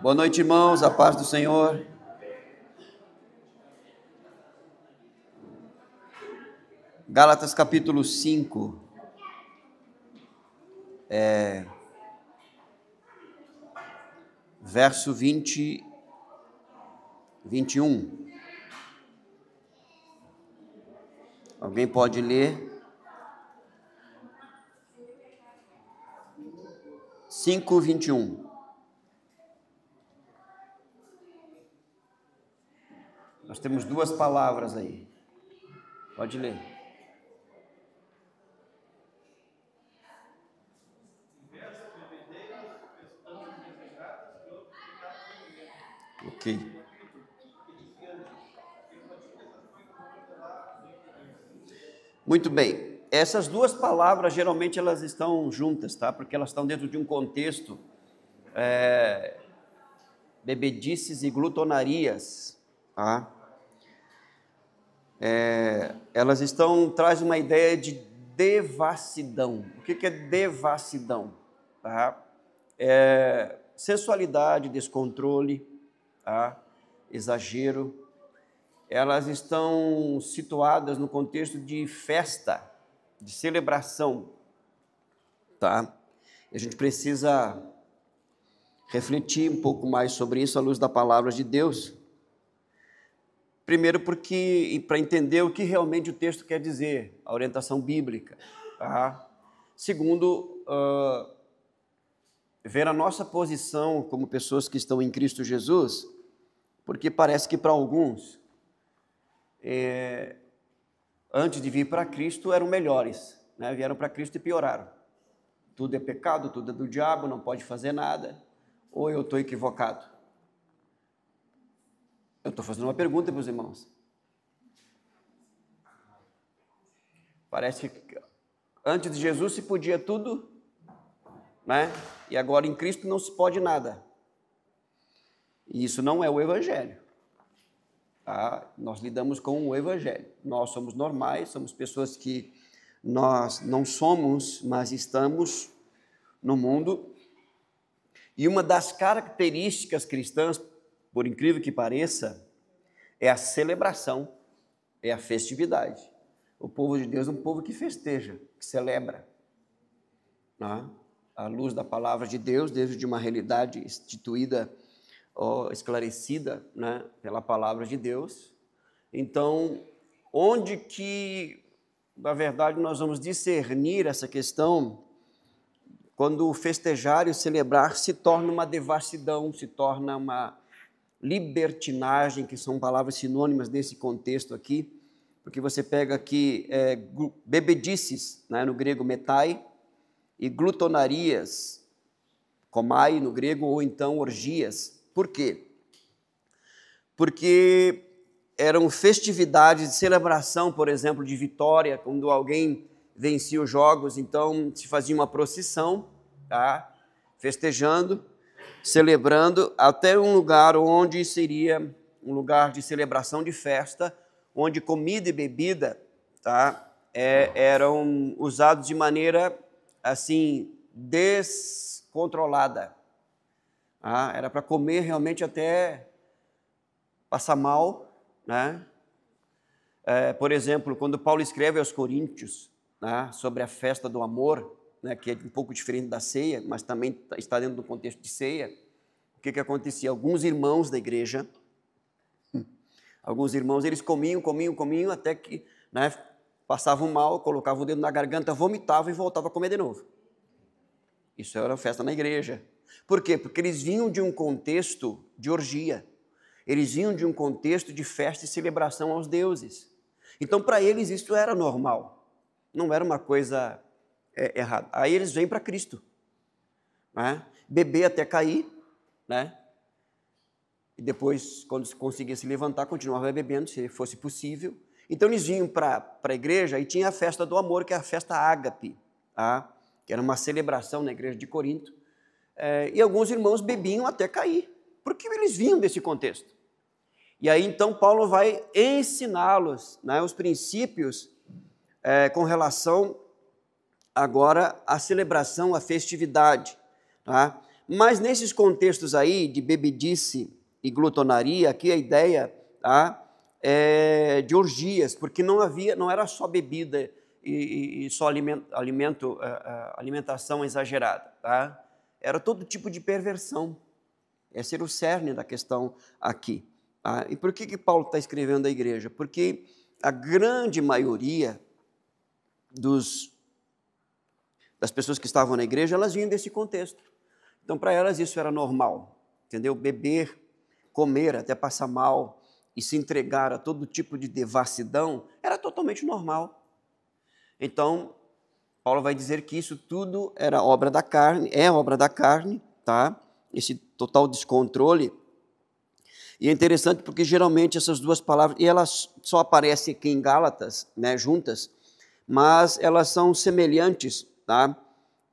Boa noite, irmãos, a paz do Senhor. Gálatas capítulo 5. É, verso 20, 21. Alguém pode ler? 5, 21. Nós temos duas palavras aí. Pode ler. Ok. Muito bem. Essas duas palavras geralmente elas estão juntas, tá? Porque elas estão dentro de um contexto é, bebedices e glutonarias, tá? É, elas estão traz uma ideia de devassidão. O que, que é devassidão? Tá? É, sensualidade, descontrole, tá? exagero. Elas estão situadas no contexto de festa, de celebração, tá? A gente precisa refletir um pouco mais sobre isso à luz da palavra de Deus. Primeiro, porque para entender o que realmente o texto quer dizer, a orientação bíblica. Tá? Segundo, uh, ver a nossa posição como pessoas que estão em Cristo Jesus, porque parece que para alguns, é, antes de vir para Cristo, eram melhores, né? vieram para Cristo e pioraram. Tudo é pecado, tudo é do diabo, não pode fazer nada, ou eu estou equivocado? Eu estou fazendo uma pergunta para os irmãos. Parece que antes de Jesus se podia tudo, né? E agora em Cristo não se pode nada. E isso não é o Evangelho. Tá? Nós lidamos com o Evangelho. Nós somos normais, somos pessoas que nós não somos, mas estamos no mundo. E uma das características cristãs, por incrível que pareça, é a celebração, é a festividade. O povo de Deus é um povo que festeja, que celebra. Né? À luz da palavra de Deus, desde de uma realidade instituída, ou esclarecida né, pela palavra de Deus. Então, onde que, na verdade, nós vamos discernir essa questão quando o festejar e o celebrar se torna uma devassidão, se torna uma libertinagem, que são palavras sinônimas nesse contexto aqui, porque você pega aqui é, bebedices, né, no grego metai, e glutonarias, comai no grego, ou então orgias. Por quê? Porque eram festividades de celebração, por exemplo, de vitória, quando alguém vencia os jogos, então se fazia uma procissão, tá? festejando, celebrando até um lugar onde seria um lugar de celebração de festa, onde comida e bebida tá, é, eram usados de maneira assim descontrolada. Ah, era para comer realmente até passar mal, né? É, por exemplo, quando Paulo escreve aos Coríntios né, sobre a festa do amor, né, que é um pouco diferente da ceia, mas também está dentro do contexto de ceia. O que, que acontecia? Alguns irmãos da igreja, alguns irmãos, eles comiam, comiam, comiam, até que né, passavam mal, colocavam o dedo na garganta, vomitavam e voltavam a comer de novo. Isso era festa na igreja. Por quê? Porque eles vinham de um contexto de orgia. Eles vinham de um contexto de festa e celebração aos deuses. Então, para eles, isso era normal. Não era uma coisa é, errado. Aí eles vêm para Cristo. Né? Beber até cair, né? E depois, quando conseguia se levantar, continuava bebendo, se fosse possível. Então eles vinham para a igreja e tinha a festa do amor, que é a festa ágape, tá? que era uma celebração na igreja de Corinto. É, e alguns irmãos bebiam até cair, porque eles vinham desse contexto. E aí então Paulo vai ensiná-los né, os princípios é, com relação agora a celebração, a festividade. Tá? Mas nesses contextos aí de bebedice e glutonaria, aqui a ideia tá, é de orgias, porque não havia, não era só bebida e, e só alimento, alimento, é, é, alimentação exagerada, tá? Era todo tipo de perversão. Esse era o cerne da questão aqui. Tá? E por que, que Paulo está escrevendo à igreja? Porque a grande maioria dos, das pessoas que estavam na igreja, elas vinham desse contexto. Então, para elas, isso era normal, entendeu? Beber, comer até passar mal e se entregar a todo tipo de devassidão era totalmente normal. Então, Paulo vai dizer que isso tudo era obra da carne, é obra da carne, tá? Esse total descontrole. E é interessante porque geralmente essas duas palavras, e elas só aparecem aqui em Gálatas, né, juntas, mas elas são semelhantes, tá?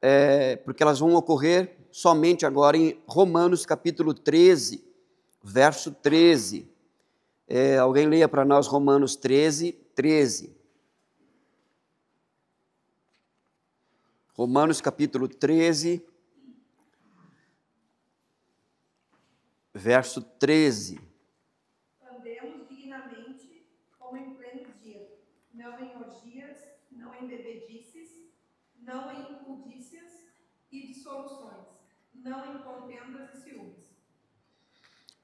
É, porque elas vão ocorrer somente agora em Romanos capítulo 13, verso 13. É, alguém leia para nós Romanos 13, 13. Romanos capítulo 13, verso 13. Andemos dignamente como em pleno dia, não em orgias, não em bebedices, não em impudícias e dissoluções, não em contendas e ciúmes.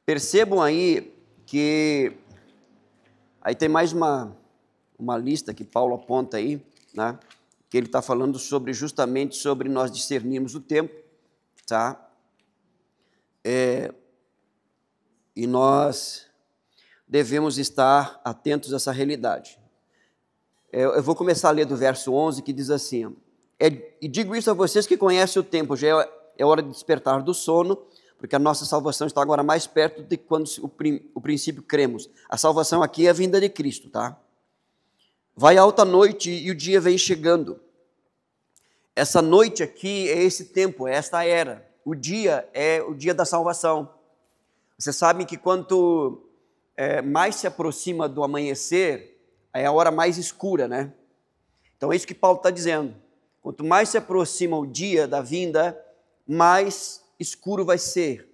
Percebam aí que aí tem mais uma, uma lista que Paulo aponta aí, né? que ele está falando sobre justamente sobre nós discernirmos o tempo, tá? É, e nós devemos estar atentos a essa realidade. É, eu vou começar a ler do verso 11, que diz assim: é, E digo isso a vocês que conhecem o tempo, já é, é hora de despertar do sono, porque a nossa salvação está agora mais perto de quando o, prim, o princípio cremos. A salvação aqui é a vinda de Cristo, tá? Vai alta noite e o dia vem chegando. Essa noite aqui é esse tempo, é esta era. O dia é o dia da salvação. Você sabe que quanto é, mais se aproxima do amanhecer, é a hora mais escura, né? Então é isso que Paulo está dizendo. Quanto mais se aproxima o dia da vinda, mais escuro vai ser.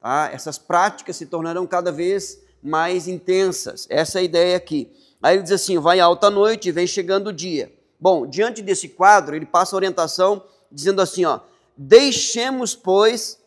Tá? Essas práticas se tornarão cada vez mais intensas. Essa é a ideia aqui. Aí ele diz assim: vai alta noite e vem chegando o dia. Bom, diante desse quadro, ele passa a orientação dizendo assim: ó, deixemos, pois,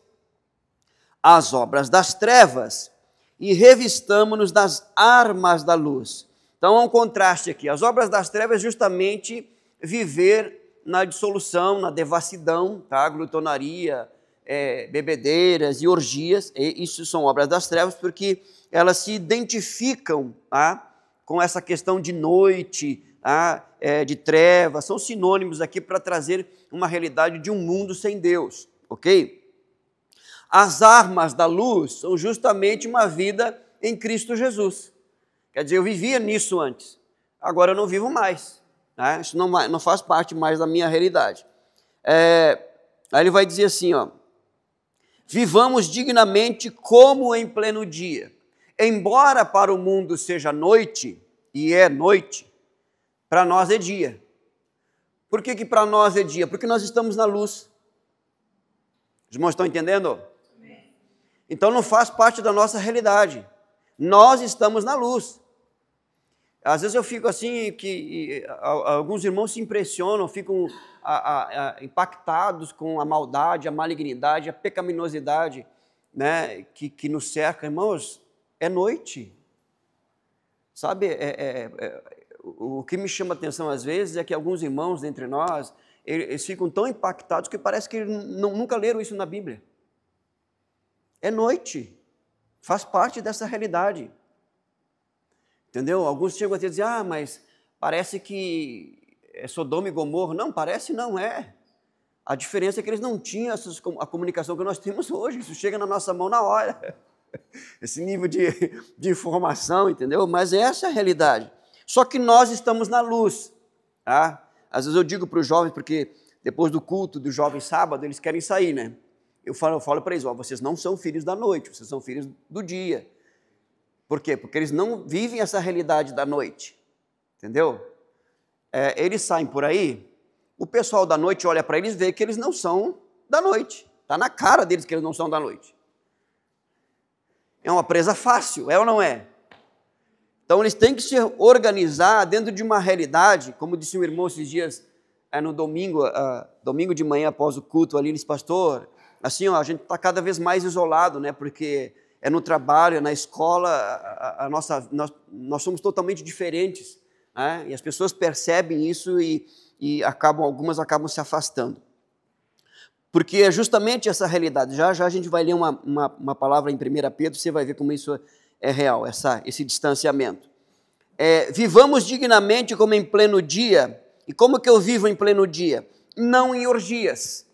as obras das trevas e revistamos-nos das armas da luz. Então há um contraste aqui. As obras das trevas é justamente viver na dissolução, na devassidão, tá? glutonaria, é, bebedeiras e orgias. E isso são obras das trevas porque elas se identificam tá? com essa questão de noite, tá? é, de trevas, são sinônimos aqui para trazer uma realidade de um mundo sem Deus, ok? As armas da luz são justamente uma vida em Cristo Jesus. Quer dizer, eu vivia nisso antes, agora eu não vivo mais. Né? Isso não, não faz parte mais da minha realidade. É, aí ele vai dizer assim, ó, vivamos dignamente como em pleno dia. Embora para o mundo seja noite, e é noite, para nós é dia. Por que, que para nós é dia? Porque nós estamos na luz. Os irmãos estão entendendo? Então não faz parte da nossa realidade. Nós estamos na luz. Às vezes eu fico assim, que alguns irmãos se impressionam, ficam a, a, impactados com a maldade, a malignidade, a pecaminosidade né, que, que nos cerca. Irmãos, é noite. Sabe, é, é, é o que me chama atenção às vezes é que alguns irmãos entre nós, eles ficam tão impactados que parece que nunca leram isso na Bíblia. É noite, faz parte dessa realidade. Entendeu? Alguns chegam a dizer, ah, mas parece que é Sodoma e Gomorra. Não, parece não é. A diferença é que eles não tinham essas, a comunicação que nós temos hoje. Isso chega na nossa mão na hora. Esse nível de, de informação, entendeu? Mas essa é a realidade. Só que nós estamos na luz. Tá? Às vezes eu digo para os jovens, porque depois do culto do jovem sábado, eles querem sair, né? Eu falo, eu falo para eles, ó, vocês não são filhos da noite, vocês são filhos do dia. Por quê? Porque eles não vivem essa realidade da noite. Entendeu? É, eles saem por aí, o pessoal da noite olha para eles e vê que eles não são da noite. Está na cara deles que eles não são da noite. É uma presa fácil, é ou não é? Então eles têm que se organizar dentro de uma realidade, como disse o irmão esses dias, é no domingo, uh, domingo de manhã após o culto ali, eles, pastor, assim, ó, a gente está cada vez mais isolado, né? Porque é no trabalho, é na escola, a, a nossa, nós, nós, somos totalmente diferentes, né? E as pessoas percebem isso e, e acabam, algumas acabam se afastando. Porque é justamente essa realidade. Já já a gente vai ler uma, uma, uma palavra em 1 Pedro, você vai ver como isso é real, essa, esse distanciamento. É, vivamos dignamente como em pleno dia. E como que eu vivo em pleno dia? Não em orgias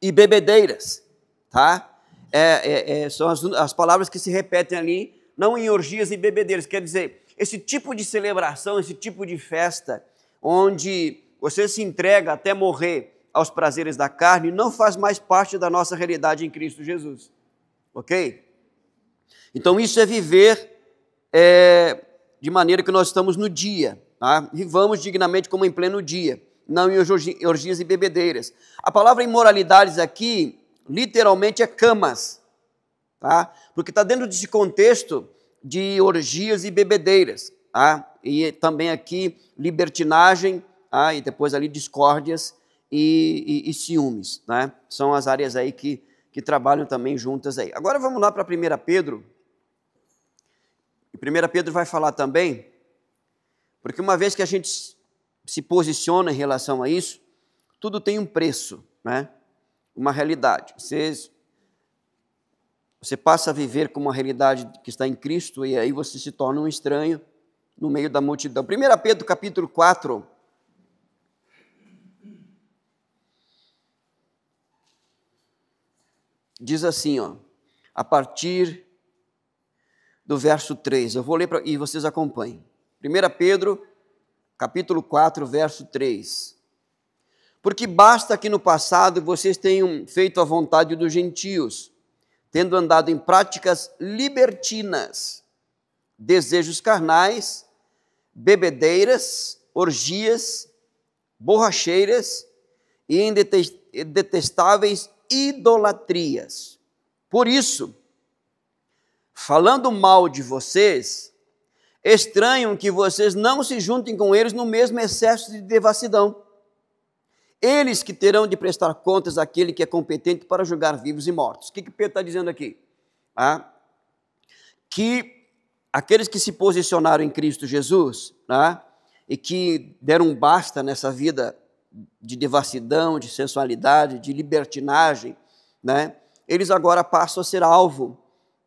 e bebedeiras, tá? É, é, é, são as, as palavras que se repetem ali, não em orgias e bebedeiras. Quer dizer, esse tipo de celebração, esse tipo de festa, onde você se entrega até morrer aos prazeres da carne não faz mais parte da nossa realidade em Cristo Jesus. Ok? Então, isso é viver é, de maneira que nós estamos no dia. Tá? Vivamos dignamente como em pleno dia, não em orgias e bebedeiras. A palavra imoralidades aqui, literalmente, é camas. Tá? Porque está dentro desse contexto de orgias e bebedeiras. Tá? E também aqui libertinagem, tá? e depois ali discórdias e, e, e ciúmes. Né? São as áreas aí que, que trabalham também juntas aí. Agora vamos lá para 1 Pedro. E 1 Pedro vai falar também, porque uma vez que a gente se posiciona em relação a isso, tudo tem um preço, né? Uma realidade. Você, você passa a viver com uma realidade que está em Cristo e aí você se torna um estranho no meio da multidão. 1 Pedro capítulo 4, diz assim, ó, a partir do verso 3. Eu vou ler pra, e vocês acompanhem. 1 Pedro, capítulo 4, verso 3. Porque basta que no passado vocês tenham feito a vontade dos gentios, tendo andado em práticas libertinas, desejos carnais, bebedeiras, orgias, borracheiras e em detestáveis idolatrias. Por isso, falando mal de vocês, estranham que vocês não se juntem com eles no mesmo excesso de devassidão. Eles que terão de prestar contas àquele que é competente para julgar vivos e mortos. O que, que Pedro está dizendo aqui? Ah, que aqueles que se posicionaram em Cristo Jesus ah, e que deram basta nessa vida de devassidão, de sensualidade, de libertinagem, né? eles agora passam a ser alvo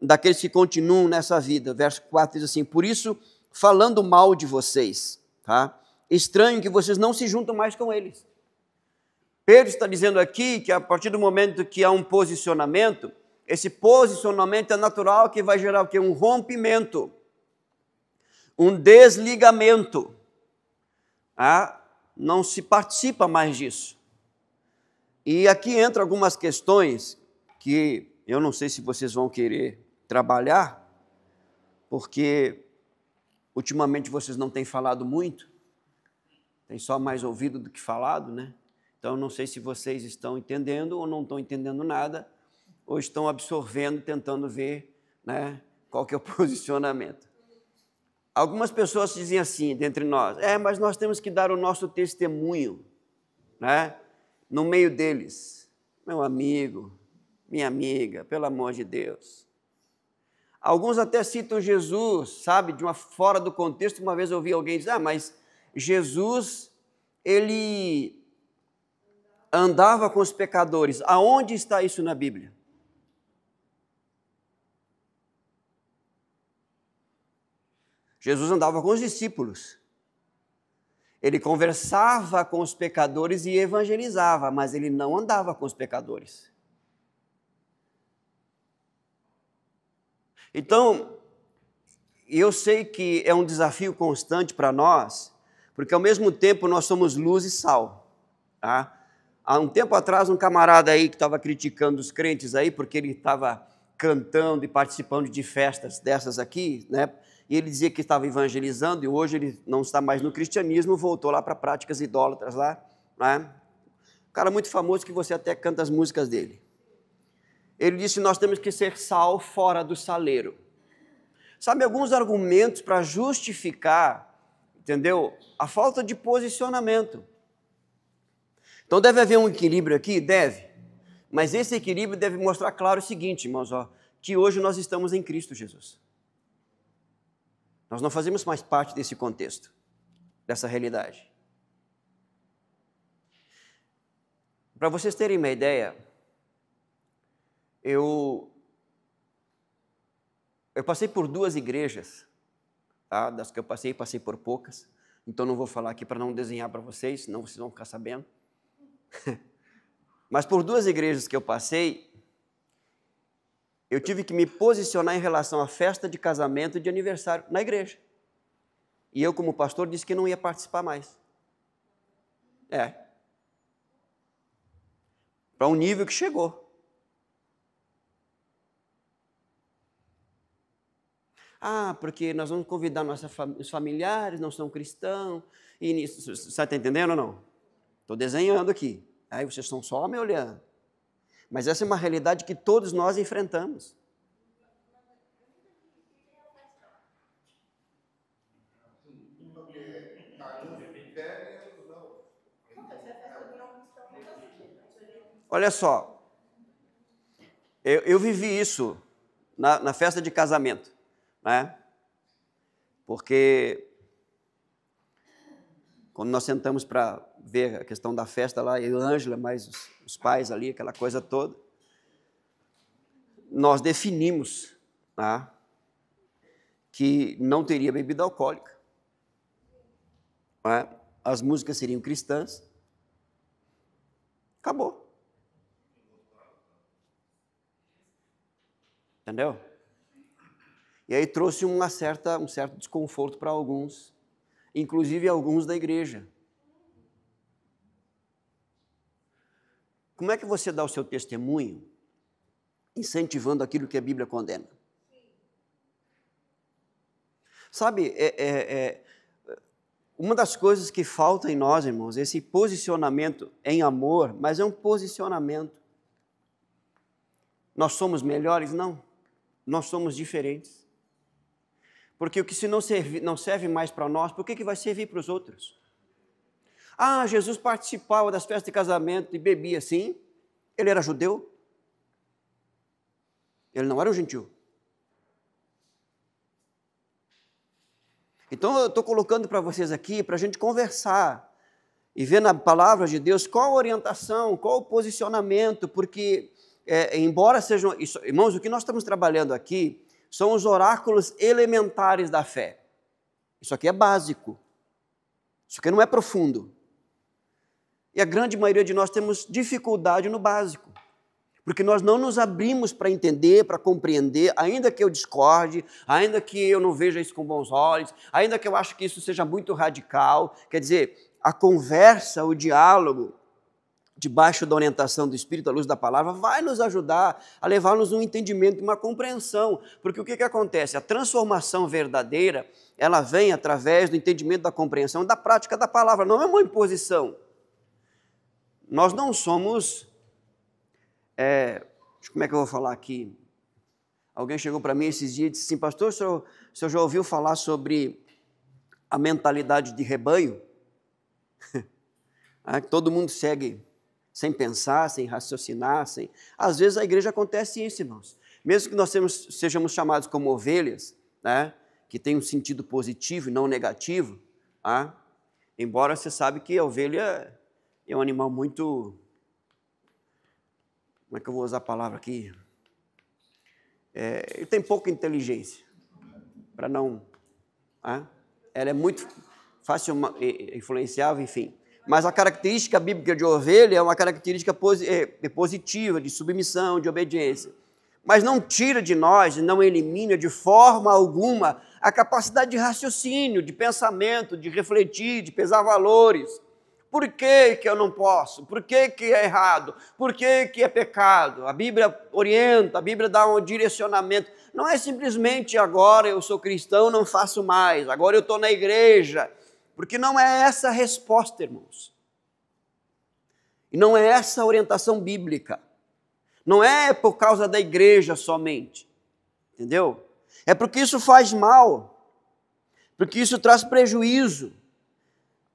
daqueles que continuam nessa vida. Verso 4 diz assim: Por isso, falando mal de vocês, tá? estranho que vocês não se juntam mais com eles. Pedro está dizendo aqui que a partir do momento que há um posicionamento, esse posicionamento é natural que vai gerar o quê? Um rompimento, um desligamento. Ah, não se participa mais disso. E aqui entram algumas questões que eu não sei se vocês vão querer trabalhar, porque ultimamente vocês não têm falado muito, tem só mais ouvido do que falado, né? Então não sei se vocês estão entendendo ou não estão entendendo nada, ou estão absorvendo, tentando ver, né, qual que é o posicionamento. Algumas pessoas dizem assim, dentre nós, é, mas nós temos que dar o nosso testemunho, né? No meio deles. Meu amigo, minha amiga, pelo amor de Deus. Alguns até citam Jesus, sabe, de uma fora do contexto. Uma vez eu ouvi alguém dizer, ah, mas Jesus, ele andava com os pecadores. Aonde está isso na Bíblia? Jesus andava com os discípulos. Ele conversava com os pecadores e evangelizava, mas ele não andava com os pecadores. Então, eu sei que é um desafio constante para nós, porque ao mesmo tempo nós somos luz e sal. Tá? Há um tempo atrás, um camarada aí que estava criticando os crentes aí, porque ele estava cantando e participando de festas dessas aqui, né? e ele dizia que estava evangelizando, e hoje ele não está mais no cristianismo, voltou lá para práticas idólatras lá. Né? Cara muito famoso que você até canta as músicas dele. Ele disse: nós temos que ser sal fora do saleiro. Sabe, alguns argumentos para justificar, entendeu? A falta de posicionamento. Então deve haver um equilíbrio aqui? Deve. Mas esse equilíbrio deve mostrar claro o seguinte, irmãos, ó, que hoje nós estamos em Cristo Jesus. Nós não fazemos mais parte desse contexto, dessa realidade. Para vocês terem uma ideia, eu eu passei por duas igrejas, tá? das que eu passei, passei por poucas, então não vou falar aqui para não desenhar para vocês, senão vocês vão ficar sabendo. Mas por duas igrejas que eu passei, eu tive que me posicionar em relação à festa de casamento e de aniversário na igreja. E eu, como pastor, disse que não ia participar mais. É. Para um nível que chegou. Ah, porque nós vamos convidar nossos familiares, não são cristãos, e você está entendendo ou não? Estou desenhando aqui. Aí vocês estão só me olhando. Mas essa é uma realidade que todos nós enfrentamos. Olha só, eu, eu vivi isso na, na festa de casamento né? Porque quando nós sentamos para ver a questão da festa lá, e Ângela, mais os, os, pais ali, aquela coisa toda, nós definimos tá? que não teria bebida alcoólica. Né? As músicas seriam cristãs. Acabou. Entendeu? E aí trouxe uma certa, um certo desconforto para alguns, inclusive alguns da igreja. Como é que você dá o seu testemunho incentivando aquilo que a Bíblia condena? Sabe, é, é, é, uma das coisas que falta em nós, irmãos, esse posicionamento em amor, mas é um posicionamento. Nós somos melhores? Não. Nós somos diferentes. Porque o que se não serve, não serve mais para nós, por que, que vai servir para os outros? Ah, Jesus participava das festas de casamento e bebia, sim. Ele era judeu? Ele não era um gentil. Então eu estou colocando para vocês aqui, para a gente conversar e ver na palavra de Deus qual a orientação, qual o posicionamento, porque, é, embora sejam. Irmãos, o que nós estamos trabalhando aqui são os oráculos elementares da fé. Isso aqui é básico. Isso aqui não é profundo. E a grande maioria de nós temos dificuldade no básico. Porque nós não nos abrimos para entender, para compreender, ainda que eu discorde, ainda que eu não veja isso com bons olhos, ainda que eu acho que isso seja muito radical. Quer dizer, a conversa, o diálogo, debaixo da orientação do Espírito, à luz da palavra, vai nos ajudar a levar-nos um entendimento, uma compreensão. Porque o que, que acontece? A transformação verdadeira, ela vem através do entendimento, da compreensão, da prática da palavra, não é uma imposição. Nós não somos. É, como é que eu vou falar aqui? Alguém chegou para mim esses dias e disse assim, pastor, o senhor, o senhor já ouviu falar sobre a mentalidade de rebanho? ah, todo mundo segue sem pensar, sem raciocinar, sem. Às vezes a igreja acontece isso, irmãos. Mesmo que nós sejamos chamados como ovelhas, né, que tem um sentido positivo e não negativo, tá? embora você sabe que a ovelha é um animal muito. Como é que eu vou usar a palavra aqui? É, ele tem pouca inteligência, para não. Tá? Ela é muito fácil influenciável, enfim. Mas a característica bíblica de ovelha é uma característica é, é positiva, de submissão, de obediência. Mas não tira de nós, não elimina de forma alguma a capacidade de raciocínio, de pensamento, de refletir, de pesar valores. Por que, que eu não posso? Por que, que é errado? Por que, que é pecado? A Bíblia orienta, a Bíblia dá um direcionamento. Não é simplesmente agora eu sou cristão, não faço mais, agora eu estou na igreja, porque não é essa a resposta, irmãos. E não é essa a orientação bíblica. Não é por causa da igreja somente. Entendeu? É porque isso faz mal. Porque isso traz prejuízo.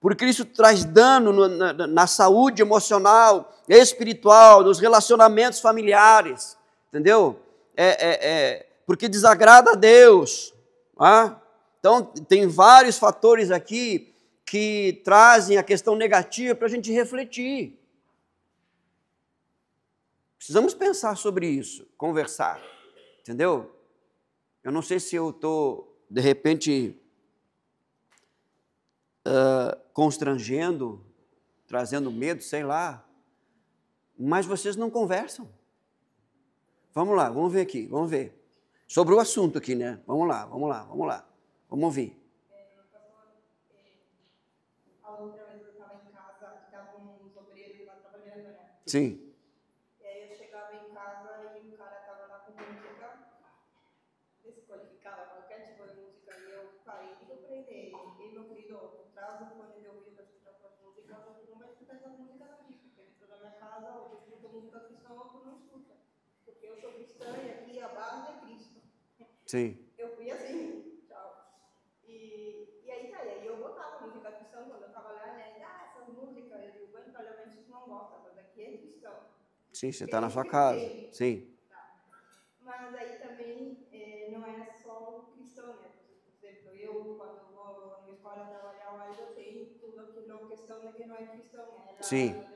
Porque isso traz dano no, na, na, saúde emocional, espiritual, nos relacionamentos familiares. Entendeu? É, é, é porque desagrada a Deus. Ah? Então, tem vários fatores aqui que trazem a questão negativa para a gente refletir. Precisamos pensar sobre isso, conversar, entendeu? Eu não sei se eu estou, de repente, uh, constrangendo, trazendo medo, sei lá, mas vocês não conversam. Vamos lá, vamos ver aqui, vamos ver. Sobre o assunto aqui, né? Vamos lá, vamos lá, vamos lá. Vamos ouvir. Sim. E aí eu chegava em casa e o cara tava lá com música desqualificada, qualquer tipo de música, e eu parei e eu prendei. E meu querido, traz o fone de ouvido para escutar suas músicas, você não vai escutar essas músicas aqui, porque dentro da minha casa eu escuto música cristã ou tu não escuta. Porque eu sou cristã e aqui a base é Cristo. Sim. Eu fui assim, tchau. E, e aí tá, e aí eu botava música cristã quando eu tava lá, né? Ah, essas músicas, eu digo, bueno, provavelmente tu não gosta, mas aqui é cristão. Sim, você está na sua casa. Sim. Tá. Mas aí também eh, não é só o cristão, né? Por exemplo, eu, quando vou na escola trabalhar mais, eu tenho tudo aquilo, questão de que não é cristão, né? Sim.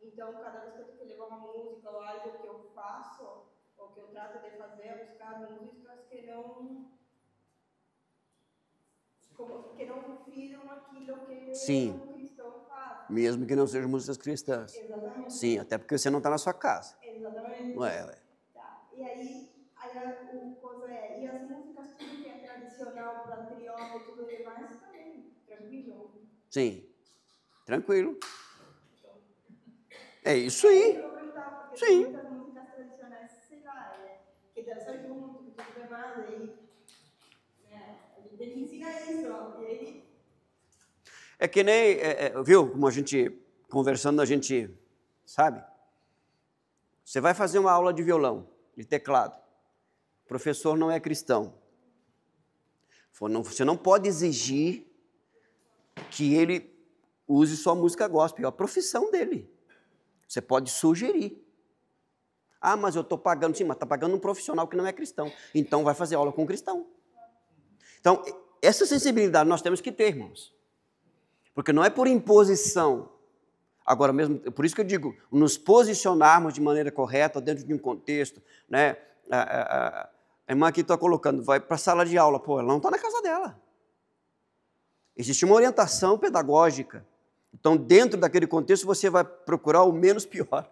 Então, cada vez que eu tenho que levar uma música ou algo que eu faço, trato de fazer, é buscar músicas que não. Como, que não refiram aquilo que Sim. o cristão faz. Mesmo que não sejam músicas cristãs. Exatamente. Sim, até porque você não está na sua casa. Exatamente. Ué, ué. Tá. E aí, aí a, o coisa é, e as músicas, tudo que é tradicional, patriota e tudo demais, também, tranquilo. Sim. Tranquilo. É isso aí. Sim. tem muitas músicas tradicionais, sei lá, é, que dançam junto, e É que nem, é, é, viu, como a gente, conversando, a gente, sabe? Você vai fazer uma aula de violão, de teclado. O professor não é cristão. Você não pode exigir que ele use só música gospel, é a profissão dele. Você pode sugerir. Ah, mas eu estou pagando, sim, mas está pagando um profissional que não é cristão. Então vai fazer aula com um cristão. Então, essa sensibilidade nós temos que ter, irmãos. Porque não é por imposição. Agora mesmo, por isso que eu digo, nos posicionarmos de maneira correta dentro de um contexto, né? A, a- a- a irmã aqui está colocando, vai para a sala de aula, pô, ela não está na casa dela. Existe uma orientação pedagógica. Então, dentro daquele contexto, você vai procurar o menos pior,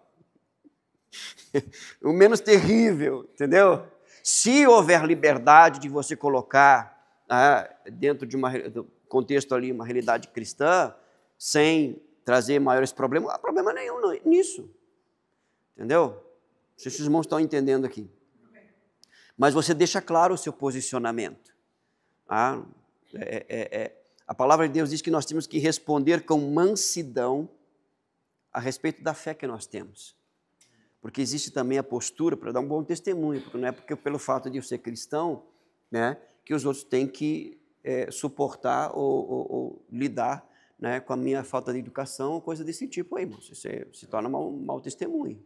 o menos terrível, entendeu? Se houver liberdade de você colocar ah, dentro de do contexto ali uma realidade cristã, sem trazer maiores problemas, não há problema nenhum nisso. Entendeu? Não sei se os irmãos estão entendendo aqui. Mas você deixa claro o seu posicionamento. Ah, é- é- é- a palavra de Deus diz que nós temos que responder com mansidão a respeito da fé que nós temos. Porque existe também a postura para dar um bom testemunho, porque não é porque pelo fato de eu ser cristão, né, que os outros têm que eh, suportar ou, ou- ou lidar né, com a minha falta de educação ou coisa desse tipo aí, irmão. Isso se, se torna mau, mau testemunho,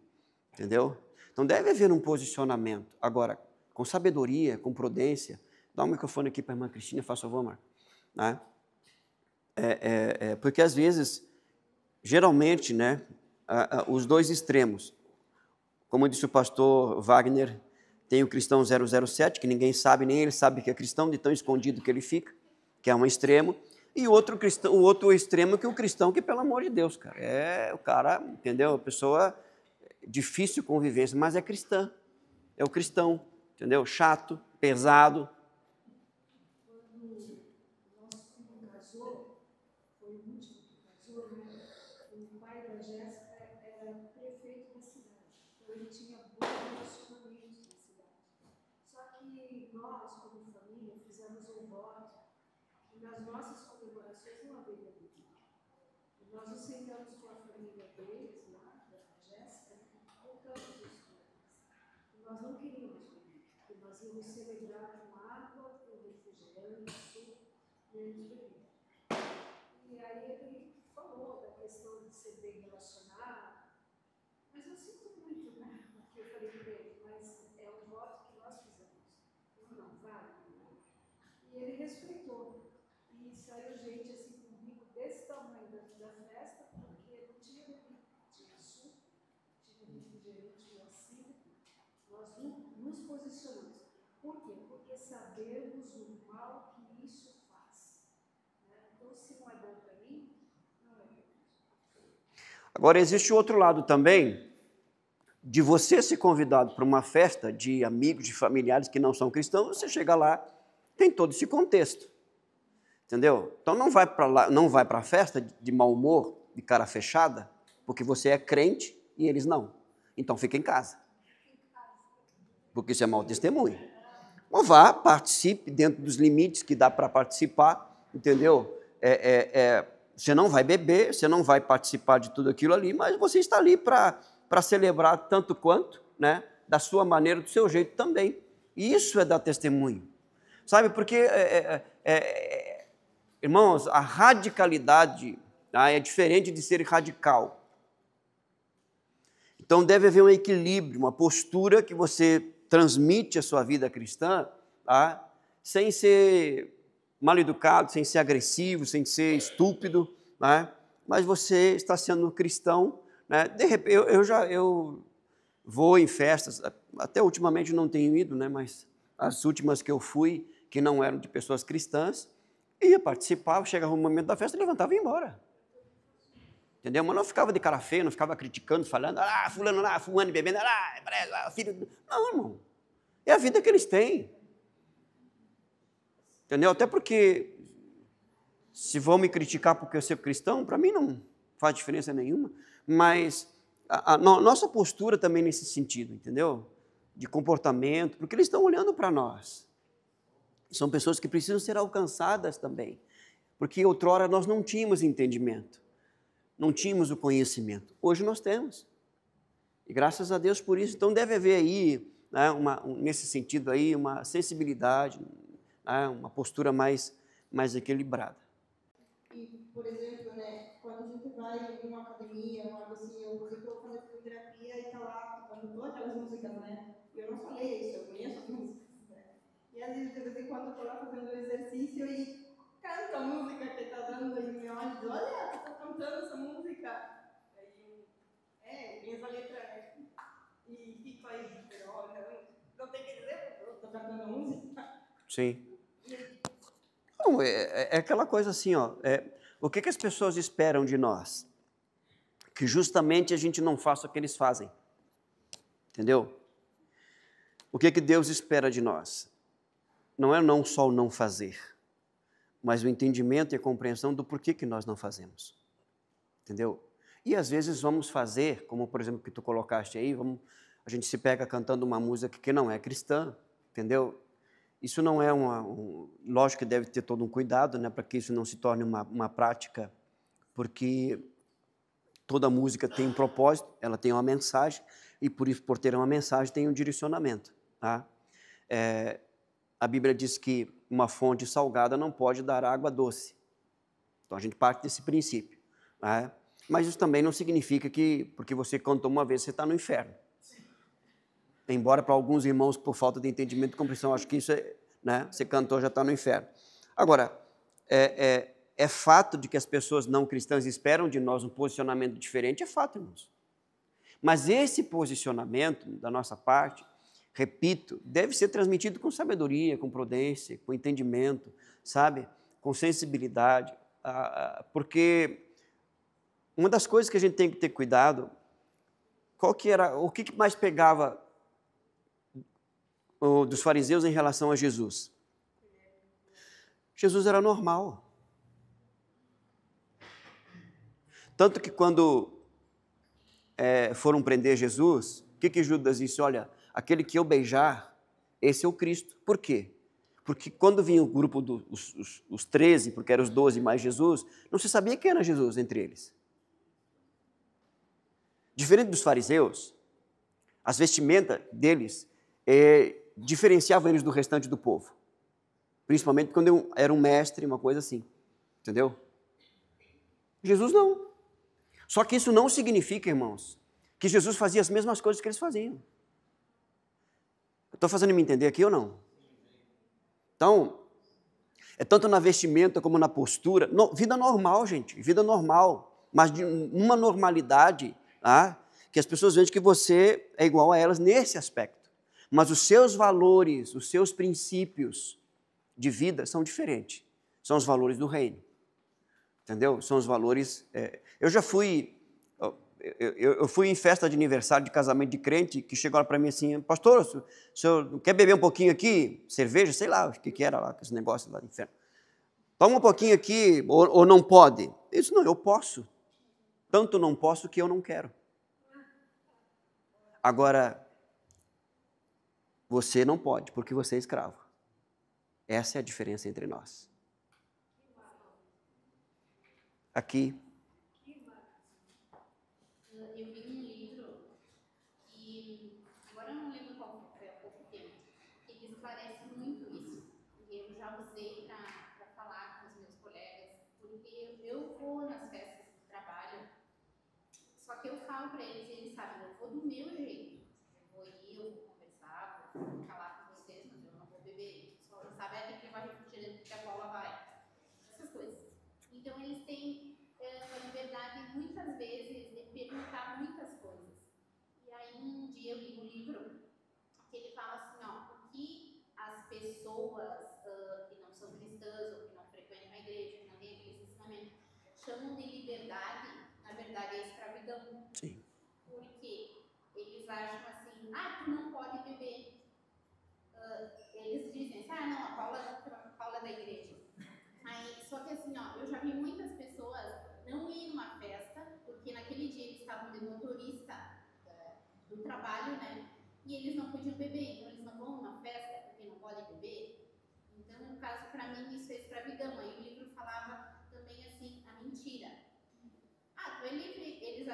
entendeu? Então deve haver um posicionamento. Agora, com sabedoria, com prudência, dá o microfone aqui para a irmã Cristina, faz favor, Marco. Né? É, é, é, porque às vezes, geralmente, né, os dois extremos, como disse o pastor Wagner, tem o cristão 007, que ninguém sabe, nem ele sabe que é cristão, de tão escondido que ele fica, que é um extremo, e outro cristão, o outro extremo que é o cristão que, pelo amor de Deus, cara, é o cara, entendeu? A pessoa difícil convivência, mas é cristã. É o cristão, entendeu? Chato, pesado. nosso filho casou, foi o último que casou, né? O pai da Jéssica era prefeito da cidade. Então ele tinha bons relacionamentos na cidade. Só que nós, como família, fizemos um voto e nas nossas comemorações não haveria bebida. E nós nos sentamos com a família deles, lá, da Jéssica, e contamos isso. nós não queríamos beber, porque nós íamos celebrar com água, com refrigerante, suco, e eles bebiam. E aí ele falou da questão de ser bem relacionado, mas eu sinto muito, né? Porque eu falei para ele, mas é um voto que nós fizemos. Eu não, vai. E ele respeitou. E saiu gente assim comigo desse tamanho da, da festa, porque não tinha bebida. Tinha suco, tinha refrigerante, tinha cítrico. Nós no- nos posicionamos. Por quê? Sabemos o mal que isso faz. né? Então, se não é bom para mim, não é bom. Agora, existe o outro lado também, de você ser convidado para uma festa de amigos, de familiares que não são cristãos, você chega lá, tem todo esse contexto. Entendeu? Então não vai para não vai para a festa de mau humor, de cara fechada, porque você é crente e eles não. Então fica em casa. Porque isso é mau testemunho. Ou vá, participe dentro dos limites que dá para participar, entendeu? É, é, é, você não vai beber, você não vai participar de tudo aquilo ali, mas você está ali para celebrar tanto quanto, né? Da sua maneira, do seu jeito também. E isso é dar testemunho. Sabe, porque, é, é, é, irmãos, a radicalidade tá, é diferente de ser radical. Então deve haver um equilíbrio, uma postura que você transmite a sua vida cristã, tá? sem ser mal educado, sem ser agressivo, sem ser estúpido, né? mas você está sendo cristão. Né? De repente, eu, eu já eu vou em festas, até ultimamente não tenho ido, né? mas as últimas que eu fui, que não eram de pessoas cristãs, ia participar, chegava o momento da festa, levantava e ia embora. Entendeu? Mas não ficava de cara feia, não ficava criticando, falando, ah, fulano lá, fumando, bebendo, ah, filho. Não, irmão. É a vida que eles têm. Entendeu? Até porque, se vão me criticar porque eu sou cristão, para mim não faz diferença nenhuma. Mas a, a no, nossa postura também nesse sentido, entendeu? De comportamento, porque eles estão olhando para nós. São pessoas que precisam ser alcançadas também. Porque outrora nós não tínhamos entendimento não tínhamos o conhecimento. Hoje nós temos. E graças a Deus por isso. Então deve haver aí, né, uma, um, nesse sentido aí, uma sensibilidade, né, uma postura mais, mais equilibrada. E, por exemplo, né, quando a gente vai em uma academia, ou algo assim, eu, exemplo, vou fazer fisioterapia e tá lá tocando todas aquelas músicas, né? Eu não falei isso, eu conheço as músicas, né? E às vezes, de vez em quando, eu tô lá fazendo exercício e canto a música que tá dando e me diz, olha, tá cantando essa música. Aí, é, minhas letras, né? E fico aí, olha, não tem que dizer, eu tô cantando a música. Sim. Não, é, é aquela coisa assim, ó. É, o que, que as pessoas esperam de nós? Que justamente a gente não faça o que eles fazem. Entendeu? O que, que Deus espera de nós? Não é não só o não fazer, mas o entendimento e a compreensão do porquê que nós não fazemos. Entendeu? E às vezes vamos fazer, como por exemplo que tu colocaste aí, vamos, a gente se pega cantando uma música que não é cristã, entendeu? Isso não é uma. Um, lógico que deve ter todo um cuidado, né, para que isso não se torne uma, uma prática, porque toda música tem um propósito, ela tem uma mensagem, e por isso, por ter uma mensagem, tem um direcionamento. Tá? É, a Bíblia diz que uma fonte salgada não pode dar água doce. Então a gente parte desse princípio. Né? Mas isso também não significa que, porque você cantou uma vez, você está no inferno. Embora para alguns irmãos, por falta de entendimento e compreensão, acho que isso é, né? Você cantou, já está no inferno. Agora, é, é, é, fato de que as pessoas não cristãs esperam de nós um posicionamento diferente, é fato, irmãos. Mas esse posicionamento da nossa parte, repito, deve ser transmitido com sabedoria, com prudência, com entendimento, sabe? Com sensibilidade, porque uma das coisas que a gente tem que ter cuidado, qual que era, o que mais pegava dos fariseus em relação a Jesus? Jesus era normal. Tanto que quando é, foram prender Jesus, o que, que Judas disse? Olha, aquele que eu beijar, esse é o Cristo. Por quê? Porque quando vinha o grupo dos do, os, os 13, porque eram os 12 mais Jesus, não se sabia quem era Jesus entre eles. Diferente dos fariseus, as vestimentas deles é, diferenciavam eles do restante do povo. Principalmente quando era um mestre, uma coisa assim. Entendeu? Jesus não. Só que isso não significa, irmãos, que Jesus fazia as mesmas coisas que eles faziam. Estou fazendo me entender aqui ou não? Então, é tanto na vestimenta como na postura. No, vida normal, gente, vida normal. Mas de uma normalidade tá? que as pessoas veem que você é igual a elas nesse aspecto. Mas os seus valores, os seus princípios de vida são diferentes. São os valores do reino. Entendeu? São os valores. É, eu já fui. Eu, fui em festa de aniversário de casamento de crente que chegou para mim assim, pastor, o senhor quer beber um pouquinho aqui? Cerveja? Sei lá o que, que era lá, esse negócio lá do inferno. Toma um pouquinho aqui, ou, ou não pode? Disse, não, eu posso. Tanto não posso que eu não quero. Agora, você não pode, porque você é escravo. Essa é a diferença entre nós. Aqui. Eu vi um livro e agora eu não lembro qual foi há pouco tempo, que esclarece muito isso. E eu já usei para falar com os meus colegas, porque eu vou nas festas de trabalho, só que eu falo para eles, eles sabem, eu vou do meu jeito. Eu vou ir, eu vou conversar, vou falar com vocês, mas eu não vou beber. Só sabe até que vai repetir que a bola vai. Essas coisas. Então eles têm liberdade muitas vezes de perguntar muitas coisas. E aí um dia eu li um livro que ele fala assim, ó, o que as pessoas uh, que não são cristãs ou que não frequentam a igreja, que não têm aquele ensinamento, chamam de liberdade, na verdade é escravidão. Sim. Porque eles acham assim, ah, tu não pode beber. Uh, eles dizem assim, ah, não, a Paula, a Paula é da igreja. Aí, só que assim, ó, eu já vi muitas pessoas não ir numa festa, porque naquele dia eles estavam de motorista é, do trabalho, né? E eles não podiam beber, então eles não vão numa festa porque não podem beber. Então, no caso, para mim, isso é escravidão. Aí o livro falava também assim, a mentira. Ah, tu é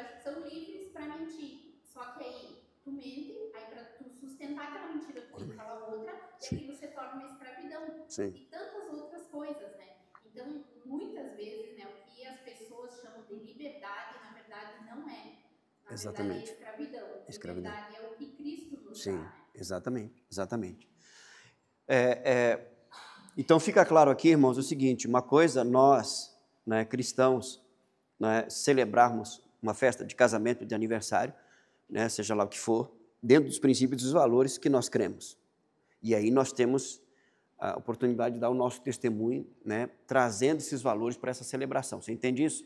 que são livres para mentir. Só que aí tu mente, aí para tu sustentar aquela mentira, tu tem que falar outra, Sim. e aquilo se torna uma escravidão. Sim. E tantas outras coisas, né? Então, muitas vezes, né, o que as pessoas chamam de liberdade, na verdade, não é. Na exatamente. Verdade, é escravidão. escravidão. Liberdade é o que Cristo nos Sim, dá. Né? exatamente, exatamente. É, é, então, fica claro aqui, irmãos, o seguinte, uma coisa, nós, né, cristãos, né, celebrarmos uma festa de casamento, de aniversário, né, seja lá o que for, dentro dos princípios e dos valores que nós cremos. E aí nós temos a oportunidade de dar o nosso testemunho, né, trazendo esses valores para essa celebração. Você entende isso?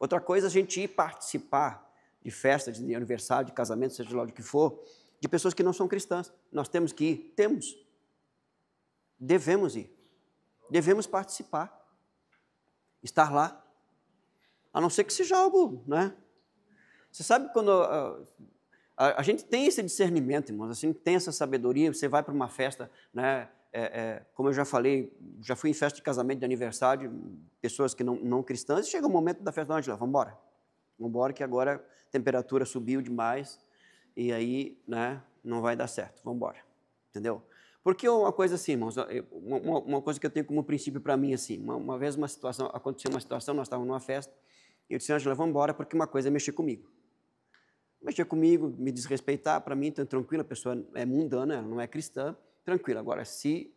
Outra coisa, a gente ir participar de festas, de aniversário, de casamento, seja lá o que for, de pessoas que não são cristãs. Nós temos que ir? Temos. Devemos ir. Devemos participar. Estar lá. A não ser que seja algo, né? Você sabe quando a, a, a gente tem esse discernimento, irmãos, assim, tem essa sabedoria, você vai para uma festa, né? é, é, como eu já falei, já fui em festa de casamento, de aniversário, pessoas que não, não cristãs, e chega o momento da festa, vamos embora. Vamos embora que agora a temperatura subiu demais e aí né, não vai dar certo, vamos embora. Entendeu? Porque uma coisa assim, irmãos, uma, uma coisa que eu tenho como princípio para mim, assim, uma, uma, vez uma situação, aconteceu uma situação, nós estávamos numa festa, eu disse, Angela, vamos embora, porque uma coisa é mexer comigo. Mexer comigo, me desrespeitar, para mim, então, tranquilo, a pessoa é mundana, ela não é cristã, tranquilo. Agora, se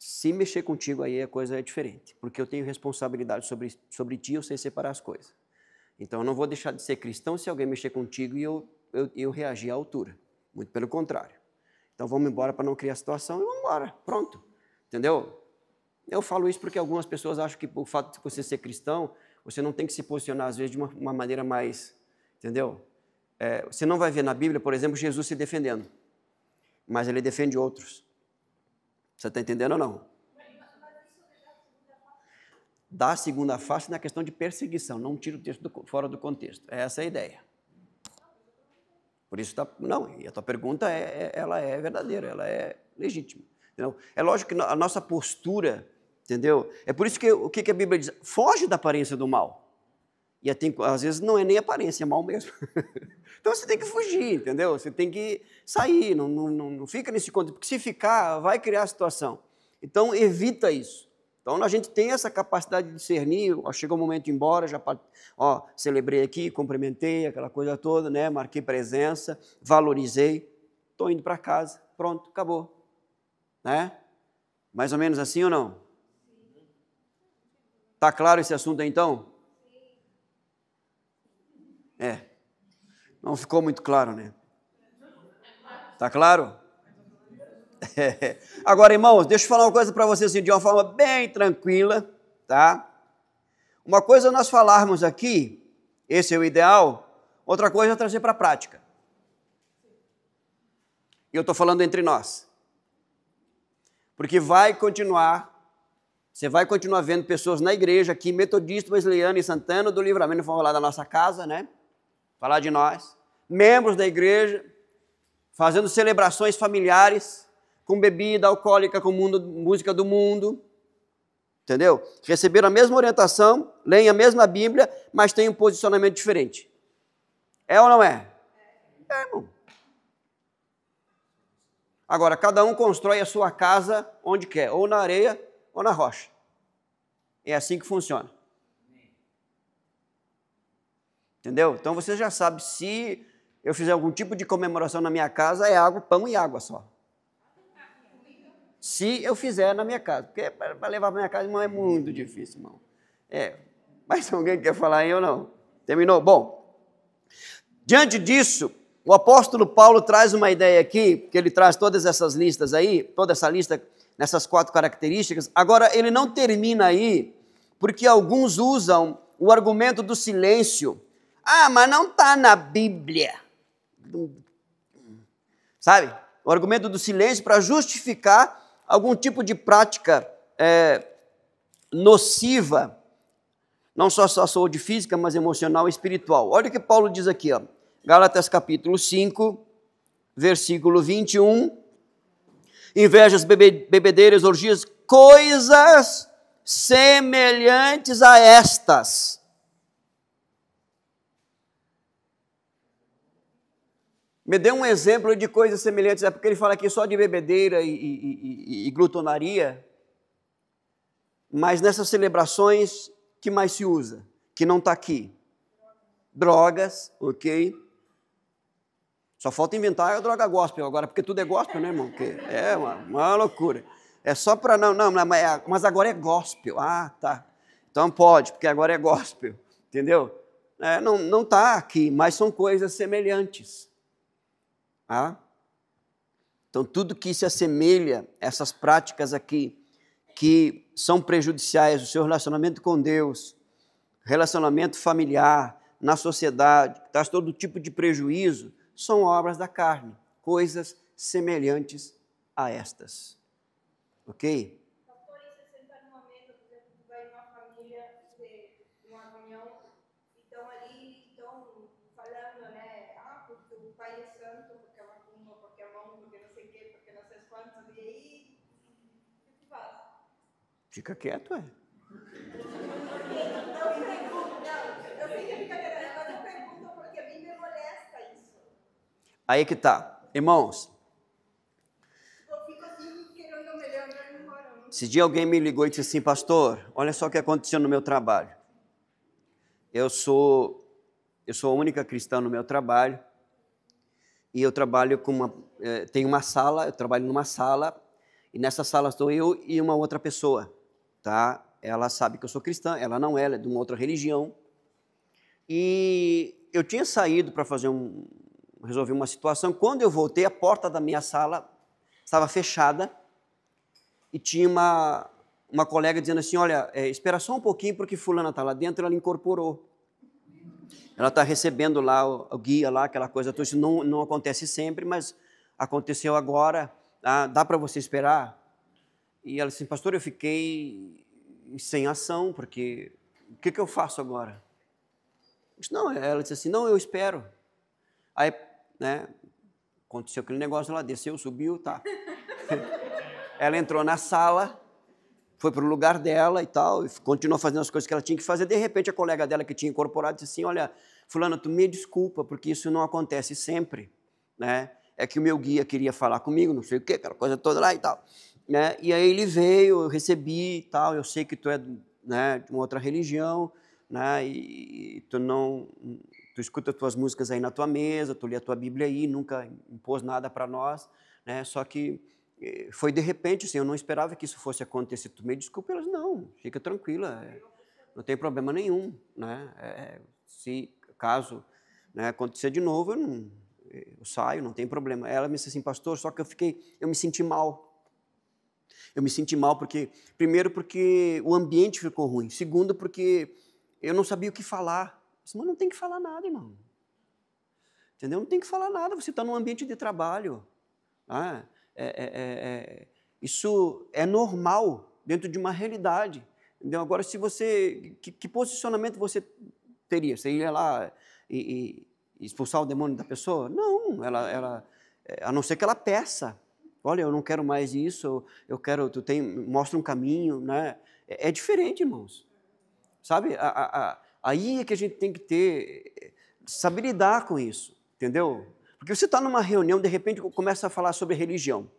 se mexer contigo aí a coisa é diferente, porque eu tenho responsabilidade sobre, sobre ti, eu sei separar as coisas. Então eu não vou deixar de ser cristão se alguém mexer contigo e eu, eu, eu reagir à altura. Muito pelo contrário. Então vamos embora para não criar situação e vamos embora. Pronto. Entendeu? Eu falo isso porque algumas pessoas acham que o fato de você ser cristão, você não tem que se posicionar às vezes de uma, uma maneira mais. Entendeu? É, você não vai ver na Bíblia, por exemplo, Jesus se defendendo mas ele defende outros. Você está entendendo ou não? Dá a segunda face na questão de perseguição, não tira o texto do, fora do contexto. Essa é a ideia. Por isso, tá, não, e a tua pergunta é, é, ela é verdadeira, ela é legítima. Entendeu? É lógico que a nossa postura, entendeu? É por isso que o que a Bíblia diz? Foge da aparência do mal. E tem, às vezes não é nem aparência, é mal mesmo. então você tem que fugir, entendeu? Você tem que sair, não, não, não fica nesse conto, porque se ficar, vai criar situação. Então evita isso. Então a gente tem essa capacidade de discernir, ó, chegou o momento de ir embora, já ó, celebrei aqui, cumprimentei, aquela coisa toda, né? Marquei presença, valorizei, estou indo para casa, pronto, acabou. Né? Mais ou menos assim ou não? Tá claro esse assunto aí, então? É. Não ficou muito claro, né? Tá claro? É. Agora, irmãos, deixa eu falar uma coisa para vocês assim, de uma forma bem tranquila, tá? Uma coisa é nós falarmos aqui, esse é o ideal, outra coisa é trazer para a prática. E eu estou falando entre nós. Porque vai continuar, você vai continuar vendo pessoas na igreja aqui, Metodista, Wesleyano e Santana do Livramento, vão falar da nossa casa, né? Falar de nós. Membros da igreja, fazendo celebrações familiares, com bebida alcoólica, com mundo, música do mundo. Entendeu? Receberam a mesma orientação, leem a mesma Bíblia, mas têm um posicionamento diferente. É ou não é? É, irmão. Agora, cada um constrói a sua casa onde quer, ou na areia ou na rocha. É assim que funciona. Entendeu? Então você já sabe, se eu fizer algum tipo de comemoração na minha casa, é água, pão e água só se eu fizer na minha casa. Porque para levar para minha casa, irmão, é muito difícil, irmão. É. Mas alguém quer falar aí ou não? Terminou? Bom, diante disso, o apóstolo Paulo traz uma ideia aqui, que ele traz todas essas listas aí, toda essa lista nessas quatro características. Agora, ele não termina aí, porque alguns usam o argumento do silêncio. Ah, mas não está na Bíblia. Sabe? O argumento do silêncio para justificar algum tipo de prática é, nociva, não só à saúde física, mas emocional e espiritual. Olha o que Paulo diz aqui, ó. Gálatas capítulo 5, versículo 21. Invejas, bebe, bebedeiras, orgias, coisas semelhantes a estas Me dê um exemplo de coisas semelhantes, é porque ele fala aqui só de bebedeira e, e, e, e glutonaria, mas nessas celebrações, que mais se usa? Que não está aqui. Drogas, ok? Só falta inventar a droga gospel agora, porque tudo é gospel, né, irmão? É uma, uma loucura. É só para. Não, não, mas agora é gospel. Ah, tá. Então pode, porque agora é gospel. Entendeu? É, não está aqui, mas são coisas semelhantes. Ah? Então, tudo que se assemelha essas práticas aqui, que são prejudiciais ao seu relacionamento com Deus, relacionamento familiar, na sociedade, traz todo tipo de prejuízo, são obras da carne, coisas semelhantes a estas. Ok? Fica quieto, é. Aí que tá. Irmãos. Esse dia alguém me ligou e disse assim, pastor, olha só o que aconteceu no meu trabalho. Eu sou, eu sou a única cristã no meu trabalho e eu trabalho com uma, eh, tenho uma sala, eu trabalho numa sala e nessa sala estou eu e uma outra pessoa tá? Ela sabe que eu sou cristã, ela não é, ela é de uma outra religião. E eu tinha saído para fazer um resolver uma situação. Quando eu voltei, a porta da minha sala estava fechada e tinha uma uma colega dizendo assim, olha, é, espera só um pouquinho porque fulana está lá dentro, ela incorporou. Ela está recebendo lá o, o, guia lá, aquela coisa Isso não, não acontece sempre, mas aconteceu agora. Ah, dá para você esperar? E ela disse, pastor, eu fiquei sem ação, porque o que, que eu faço agora? Disse, não, ela disse assim, não, eu espero. Aí, né, aconteceu aquele negócio lá, desceu, subiu, tá. ela entrou na sala, foi para o lugar dela e tal, e continuou fazendo as coisas que ela tinha que fazer. De repente, a colega dela que tinha incorporado disse assim: Olha, Fulano, tu me desculpa, porque isso não acontece sempre. Né? É que o meu guia queria falar comigo, não sei o quê, aquela coisa toda lá e tal. Né? E aí ele veio, eu recebi e tal. Eu sei que tu é né, de uma outra religião, né? e tu não. Tu escuta tuas músicas aí na tua mesa, tu lê a tua Bíblia aí, nunca impôs nada para nós, né? Só que foi de repente, assim, eu não esperava que isso fosse acontecer. Tu me desculpa, elas não, fica tranquila, é, não tem problema nenhum, né? É, se caso né, acontecer de novo, eu, não, eu saio, não tem problema. Ela me disse assim, pastor, só que eu fiquei, eu me senti mal. Eu me senti mal porque, primeiro, porque o ambiente ficou ruim. Segundo, porque eu não sabia o que falar. Mas não tem que falar nada, irmão. Entendeu? Não tem que falar nada. Você está num ambiente de trabalho. Ah, é, é, é, isso é normal dentro de uma realidade. Entendeu? Agora, se você. Que, que posicionamento você teria? Você ia lá e, e, expulsar o demônio da pessoa? Não, ela, ela, a não ser que ela peça. Olha, eu não quero mais isso, eu quero, tu tem, mostra um caminho, né? É, é diferente, irmãos. Sabe? A, a, a, aí é que a gente tem que ter, saber lidar com isso, entendeu? Porque você está numa reunião, de repente começa a falar sobre religião.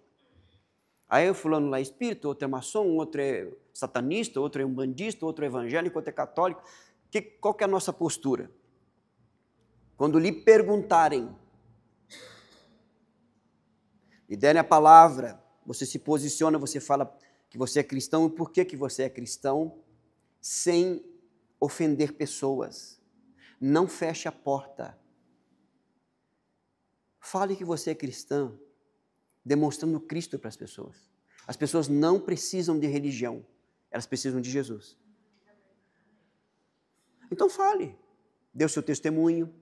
Aí o fulano lá é espírito, outro é maçom, outro é satanista, outro é umbandista, outro é evangélico, outro é católico. Que, qual que é a nossa postura? Quando lhe perguntarem, lhe derem a palavra, você se posiciona, você fala que você é cristão e por que, que você é cristão, sem ofender pessoas. Não feche a porta. Fale que você é cristã, demonstrando Cristo para as pessoas. As pessoas não precisam de religião, elas precisam de Jesus. Então fale, dê o seu testemunho,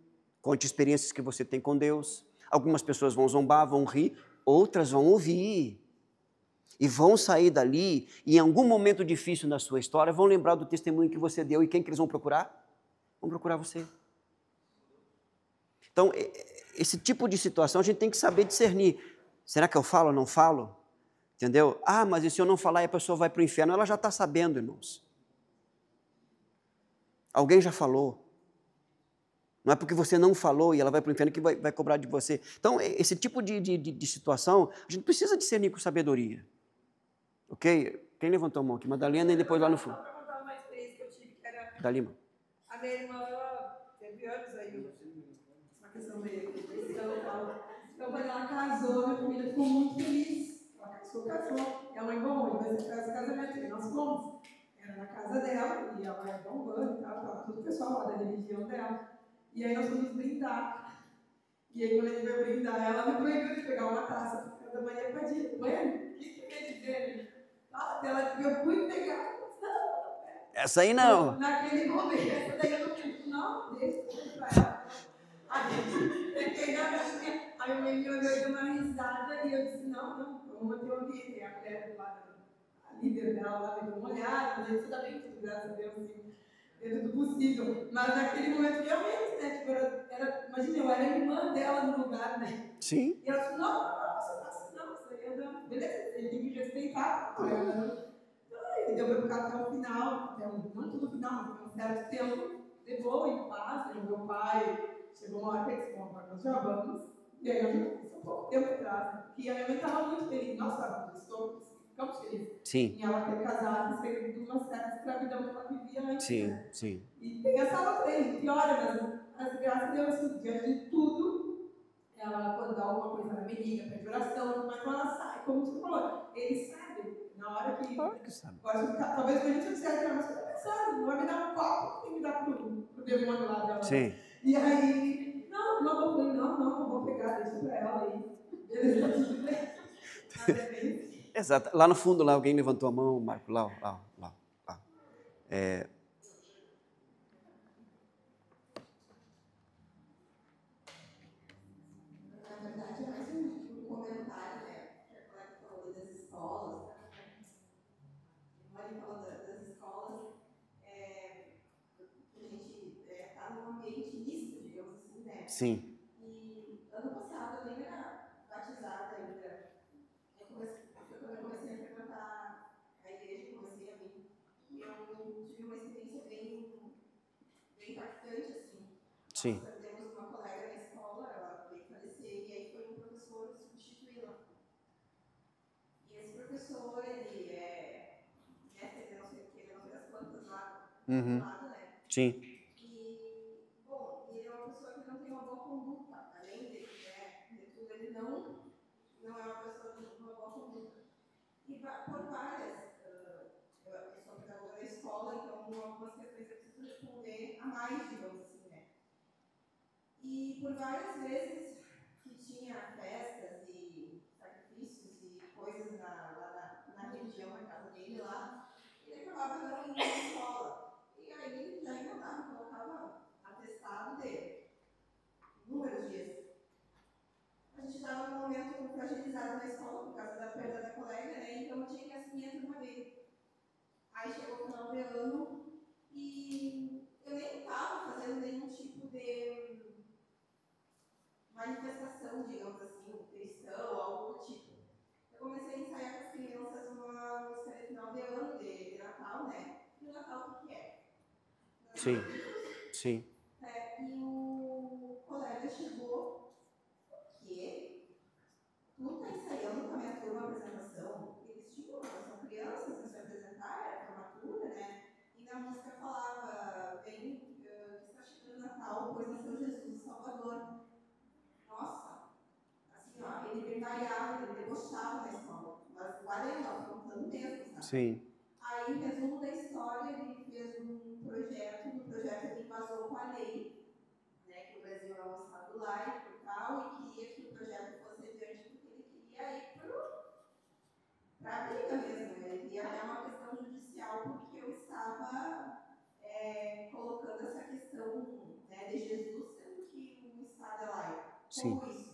conte experiências que você tem com Deus. Algumas pessoas vão zombar, vão rir, outras vão ouvir. E vão sair dali, e em algum momento difícil na sua história, vão lembrar do testemunho que você deu. E quem que eles vão procurar? Vão procurar você. Então, esse tipo de situação a gente tem que saber discernir. Será que eu falo ou não falo? Entendeu? Ah, mas e se eu não falar e a pessoa vai para o inferno? Ela já está sabendo, irmãos. Alguém já falou. Não é porque você não falou e ela vai para o inferno que vai, vai, cobrar de você. Então, esse tipo de, de, de, situação, a gente precisa discernir com sabedoria. Ok? Quem levantou a mão aqui? Madalena e depois lá no fundo. Vou contar uma experiência que eu tive, que era... Da Lima. A minha irmã, ela teve anos aí, uma questão meio. Então, quando ela casou, minha família ficou muito feliz. Ela casou, casou. E a mãe, bom, vai ser casa casamento. E nós fomos. Era na casa dela, e ela era bombando e tal, tava todo o pessoal lá da religião dela. E aí nós fomos brindar. E aí, quando a gente veio brindar, ela me proibiu de pegar uma taça porque da manhã para dia. Mãe, o que você quer dizer? Ela, eu fui pegar. Essa aí não. Naquele momento, essa daí eu não, não deixa ela. Aí o menino olhou e deu uma risada e eu disse, não, não, vamos manter o ambiente. E a mulher do lado, a líder dela lá, deu uma olhada, mas isso também tudo, graças a Deus, assim, dentro do possível. Mas naquele momento, realmente, né, tipo, era, era, imagina, eu era irmã dela no lugar, né? Sim. E ela disse, não, não, não, Beleza, ele tem que respeitar. Então, ele deu para ficar até o final, até o, não todo o final, mas até um certo tempo, levou em paz, né, meu pai Chegou uma hora que eles falaram, nós já vamos. E aí, eu isso um pouco tempo atrás, né? que a minha mãe estava muito feliz. Nossa, estou, ficamos felizes. Sim. Em ela ter casado e sair de uma certa escravidão que ela vivia antes. Sim, né? sim. E tem essa outra piora, mas, mas graças a Deus, diante de tudo, ela, quando dá alguma coisa, ela me liga, pede oração, mas ela sai, como você falou, ele sabe, na hora que. Claro que sabe. Pode talvez a gente dissesse, mas você está pensando, não vai me dar um copo, tem que me dar pro, pro demônio lá dela. Sim. E aí, não, não, falei, não, não, vou pegar, deixa pra ela aí. Exato. Lá no fundo, lá alguém levantou a mão, Marco, lá, lá, lá. lá. É... Na verdade, é mais um, um comentário, né? Que a colega falou das escolas. A Mari falou da- das escolas. É, que a gente está num ambiente misto, digamos assim, né? Sim. E ano passado eu nem era batizada ainda. Eu comecei, foi quando eu comecei a frequentar a igreja, comecei a tive uma experiência bem, bem impactante, assim. Sim. Nós perdemos uma colega na escola, ela veio falecer, e aí foi um professor substituí-la. E esse professor, ele é mestre de não sei o que, ele não sei das plantas lá do Uhum. lado, né? Sim. E, bom, ele é uma pessoa que não tem uma boa conduta, além de, né, de tudo, ele não, não é uma pessoa de uma boa conduta. E va- por várias, ah, eu, eu sou pedagoga da escola, então algumas questões eu preciso responder a mais, digamos assim, né? E por várias vezes que tinha festas e sacrifícios e coisas na, lá na, na religião, na casa dele lá, ele acabava não indo na escola. E aí ele já emendava, colocava atestado dele. Inúmeros dias. A gente estava num momento fragilizado na escola por causa da perda da colega, né? Então eu tinha que assumir a turma dele. Aí chegou o final de ano e eu nem estava fazendo nenhum tipo de manifestação, digamos assim, cristão algo do tipo. Eu comecei a ensaiar com as crianças uma música de final de ano, de, de Natal, né? E o Natal o que é? Sim. É, e o colega chegou, que tu tá ensaiando com a minha turma a apresentação, eles tinham, elas são crianças, eles se apresentar, era formatura, né? E na música falava, vem, eh, que está chegando o Natal, pois nasceu Jesus, o Salvador. Nossa, assim, ó, ele brincalhava, ele debochava na escola, mas valendo, ó, contando mesmo, sabe? Sim. Aí, resumo da história, ele fez um projeto, no projeto ele embasou com a lei, né, que o Brasil é um estado laico e tal, e queria que o projeto fosse adiante porque ele queria ir para a briga mesmo, né? ele queria até uma questão judicial porque eu estava é, colocando essa questão né, de Jesus, sendo que o estado é laico. Sim. Como isso?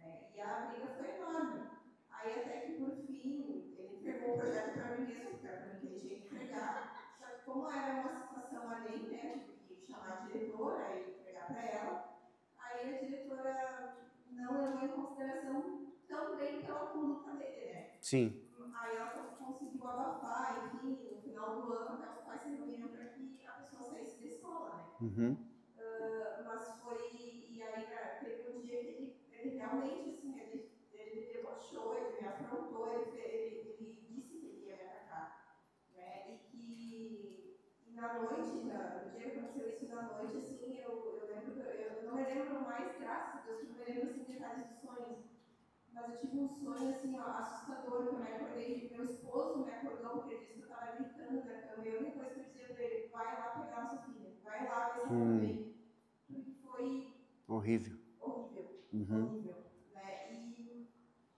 Né? E a briga foi enorme. Aí até que por fim ele entregou o projeto para mim mesmo, porque era para mim que ele tinha que entregar. Só que como era uma situação além, né, eu tive que chamar a diretora e entregar para ela, aí a diretora não levou em consideração também pela conduta dele, né? Sim. Aí ela conseguiu abafar, enfim, no final do ano até os pais se reuniram para que a pessoa saísse da escola, né? Uhum. mas foi. E aí teve um dia que ele, ele realmente, assim, ele, ele me debochou, ele me afrontou, ele, ele, ele disse que ele ia me atacar. Né? E que e na noite, na, no dia que aconteceu isso na noite, assim, eu, eu lembro, eu, eu não me lembro mais, graças a Deus, que eu me lembro assim, detalhes dos sonhos. Mas eu tive um sonho assim, ó, assustador, que eu me acordei, meu esposo me acordou porque ele disse que eu estava gritando na cama. E a única coisa que eu dizia para ele, vai lá pegar nossa filha, vai lá ver se ela Hum. vem. Porque foi Horrível. horrível, Uhum. horrível. Né? E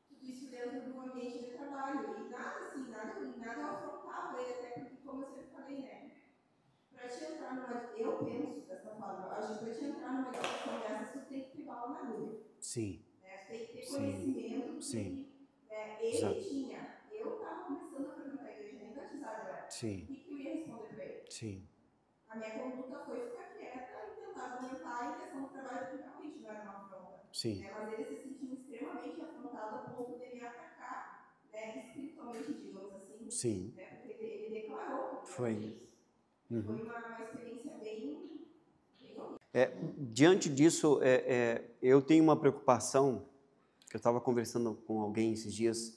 tudo isso dentro do ambiente de trabalho. E nada assim, nada, nada eu afrontava ele, até porque, como eu sempre falei, né? Para te entrar numa. Eu penso dessa forma, a gente, para te entrar numa discussão dessa, você tem que pegar uma agulha. Sim. Né? Você tem que ter Sim, conhecimento. Sim. Que, né, ele Exato. tinha. Eu estava começando a frequentar a igreja, nem batizada eu era. Sim. O que, que eu ia responder para ele? Sim. A minha conduta foi ficar quieta e tentar argumentar em questão do trabalho que realmente não era uma afronta. Sim. Né? Mas ele se sentiu extremamente afrontado a ponto de me atacar, né? espiritualmente, digamos assim. Sim. Né? Porque ele, ele declarou. Foi. Uhum. Foi uma, uma experiência bem. bem. É, diante disso, é, é, eu tenho uma preocupação, eu estava conversando com alguém esses dias,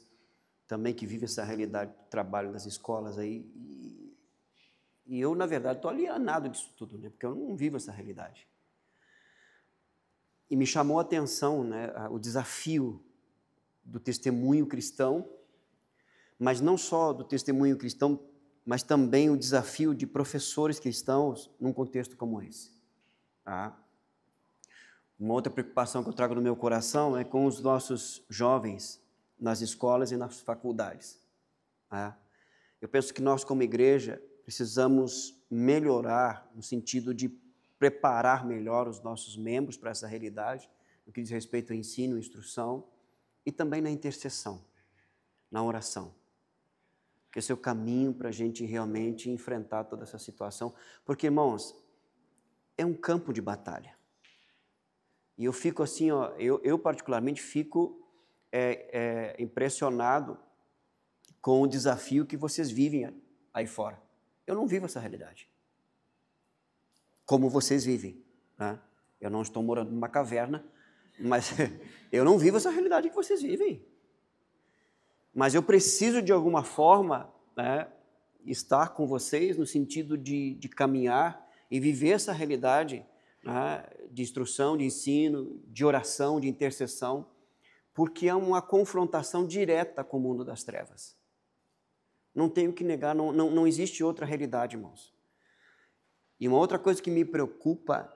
também que vive essa realidade do trabalho das escolas aí, e, e eu, na verdade, estou alienado disso tudo, né, porque eu não vivo essa realidade. E me chamou a atenção né, o desafio do testemunho cristão, mas não só do testemunho cristão, mas também o desafio de professores cristãos num contexto como esse. Tá? Uma outra preocupação que eu trago no meu coração é com os nossos jovens nas escolas e nas faculdades. tá? Eu penso que nós, como igreja, precisamos melhorar no sentido de preparar melhor os nossos membros para essa realidade, no que diz respeito ao ensino, instrução e também na intercessão, na oração. Que esse é o caminho para a gente realmente enfrentar toda essa situação. Porque, irmãos, é um campo de batalha. E eu fico assim, ó, eu, eu particularmente fico é, é, impressionado com o desafio que vocês vivem aí fora. Eu não vivo essa realidade. Como vocês vivem. Né? Eu não estou morando numa caverna, mas eu não vivo essa realidade que vocês vivem. Mas eu preciso, de alguma forma, né, estar com vocês no sentido de, de caminhar e viver essa realidade de instrução, de ensino, de oração, de intercessão, porque é uma confrontação direta com o mundo das trevas. Não tenho que negar, não, não, não existe outra realidade, irmãos. E uma outra coisa que me preocupa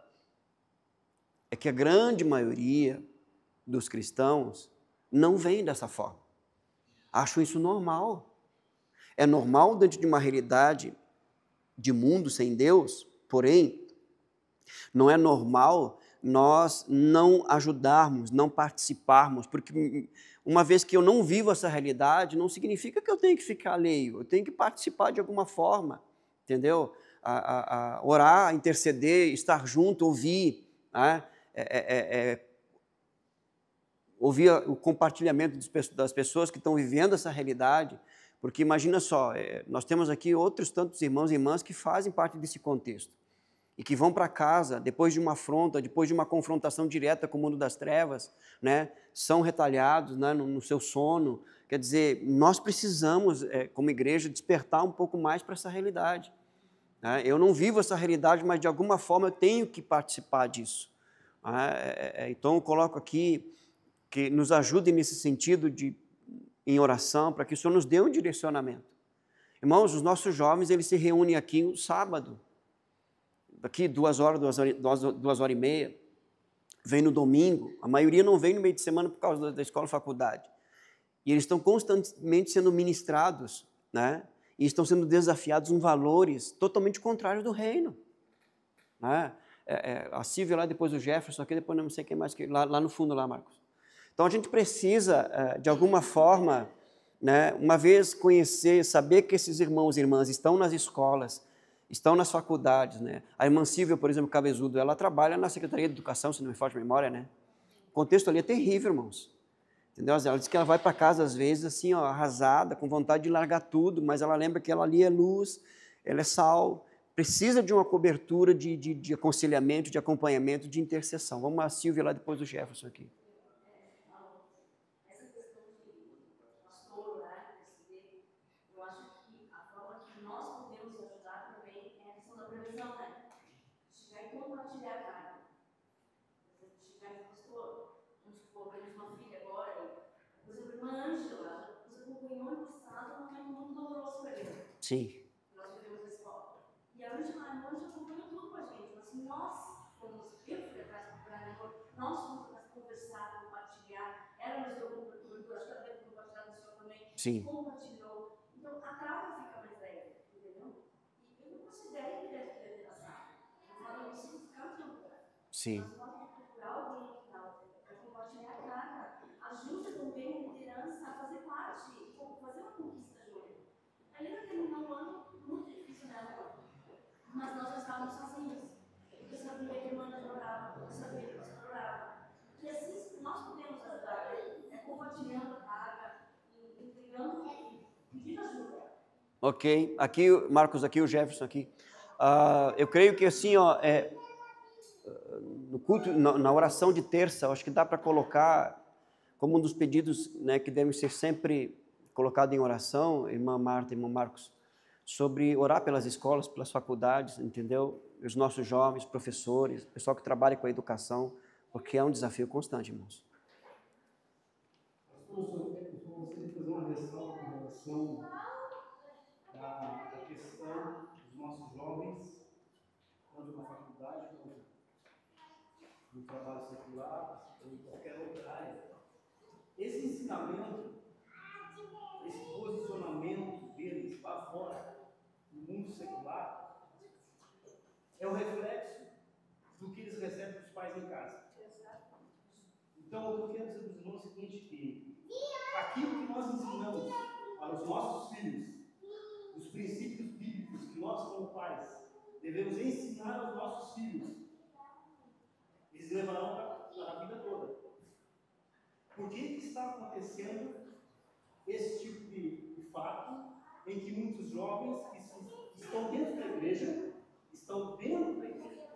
é que a grande maioria dos cristãos não vem dessa forma. Acho isso normal. É normal dentro de uma realidade de mundo sem Deus, porém, não é normal nós não ajudarmos, não participarmos, porque uma vez que eu não vivo essa realidade, não significa que eu tenho que ficar alheio, eu tenho que participar de alguma forma, entendeu? A, a, a orar, interceder, estar junto, ouvir, né? é, é, é, é ouvir o compartilhamento das pessoas que estão vivendo essa realidade, porque imagina só, é, nós temos aqui outros tantos irmãos e irmãs que fazem parte desse contexto e que vão para casa depois de uma afronta, depois de uma confrontação direta com o mundo das trevas, né, são retalhados né, no, no seu sono. Quer dizer, nós precisamos, é, como igreja, despertar um pouco mais para essa realidade. Né? Eu não vivo essa realidade, mas de alguma forma eu tenho que participar disso. Né? É, é, então eu coloco aqui que nos ajude nesse sentido de em oração, para que o Senhor nos dê um direcionamento. Irmãos, os nossos jovens eles se reúnem aqui no sábado daqui duas horas, duas horas, duas, duas horas e meia, vem no domingo, a maioria não vem no meio de semana por causa da, escola faculdade. E eles estão constantemente sendo ministrados, né? E estão sendo desafiados em valores totalmente contrários do reino. Né? É, é, a Silvia lá, depois o Jefferson aqui, depois não sei quem mais, lá, lá no fundo lá, Marcos. Então a gente precisa, é, de alguma forma, né, uma vez conhecer, saber que esses irmãos e irmãs estão nas escolas, estão nas faculdades, né? A irmã Silvia, por exemplo, Cabezudo, ela trabalha na Secretaria de Educação, se não me falta memória, né? O contexto ali é terrível, irmãos. Entendeu? Ela diz que ela vai para casa, às vezes, assim, ó, arrasada, com vontade de largar tudo, mas ela lembra que ela ali é luz, ela é sal, precisa de uma cobertura de, de, de aconselhamento, de acompanhamento, de intercessão. Vamos a Silvia lá depois do Jefferson aqui. Sim. Nós vivemos a escola. E a Ângela, a Ângela acompanhou tudo com a gente. Mas nós fomos, eu fui atrás treinador, nós fomos atrás conversar, compartilhar. Ela nos deu cobertura, acho que ela deve compartilhar no senhor também. Sim. Compartilhou. Então a carga fica mais leve, entendeu? E eu não considero que deve ter liderança. Eu falo isso no canto do lugar. Sim. Nós vamos procurar alguém que para compartilhar a carga. Ajuda também a liderança a fazer parte, fazer uma conquista ainda terminou um ano muito difícil nela, mas nós já estávamos sozinhos. Eu sabia que a irmã orava, eu sabia que o pastor orava. E assim nós podemos ajudar, é compartilhando a carga, entregando e pedindo ajuda. Ok, aqui Marcos, aqui o Jefferson aqui. Uh, eu creio que assim, ó, é, no culto, na, na oração de terça, acho que dá para colocar como um dos pedidos né, que devem ser sempre colocado em oração, irmã Marta, irmão Marcos, sobre orar pelas escolas, pelas faculdades, entendeu? Os nossos jovens, professores, pessoal que trabalha com a educação, porque é um desafio constante, irmãos. Pastor, eu gostaria de fazer uma ressalva com relação à questão dos nossos jovens, tanto na faculdade quanto no trabalho secular, ou em qualquer outra área. Esse ensinamento posicionamento deles lá fora, no mundo secular, é o reflexo do que eles recebem dos pais em casa. Então, eu quero dizer para os irmãos o seguinte, que aquilo que nós ensinamos para os nossos filhos, os princípios bíblicos que nós, como pais, devemos ensinar aos nossos filhos, eles levarão para a vida toda. Por que, que está acontecendo esse tipo de, de fato em que muitos jovens que, estão dentro da igreja, estão dentro da igreja.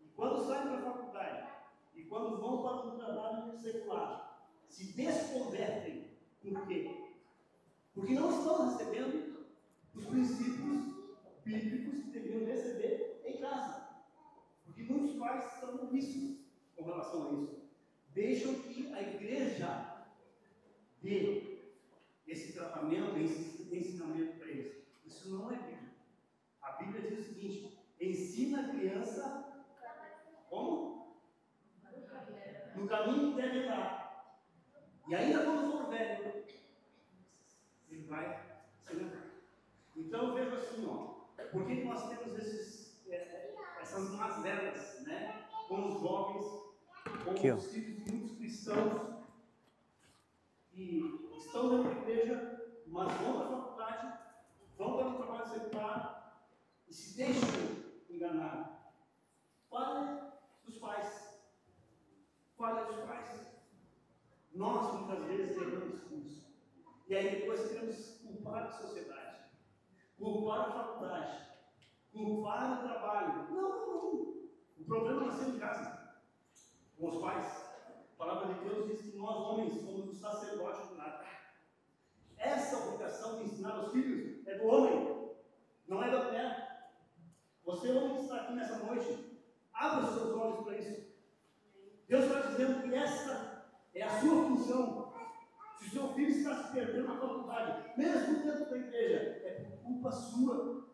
E quando saem da faculdade, e quando vão para um trabalho secular, se desconvertem. Por quê? Porque não estão recebendo os princípios bíblicos que deveriam receber em casa. Porque muitos pais são omissos com relação a isso. Deixam que a igreja dê esse tratamento, esse ensinamento para eles. Isso não é Bíblia. A Bíblia diz o seguinte: ensina a criança como? No caminho que deve andar. E ainda quando for velho, ele vai se lembrar. Então vejo assim, ó, por que nós temos esses, é, essas mazelas, né? Com os jovens, Aqui, ó. muitos cristãos que estão dentro da igreja, mas vão para a faculdade, vão para o trabalho secular e se deixam enganar. Falha dos pais. Falha dos pais. Nós, muitas vezes, erramos com isso. E aí depois queremos culpar a sociedade, culpar a faculdade, culpar o trabalho. Não, não, não. O problema nasceu em casa, com os pais. A palavra de Deus diz que nós, homens, somos o sacerdote do lar. Essa obrigação de ensinar os filhos é do homem, não é da mulher. Você, homem que está aqui nessa noite, abra os seus olhos para isso. Deus está dizendo que essa é a sua função. Se o seu filho está se perdendo na faculdade, mesmo dentro da igreja, é por culpa sua.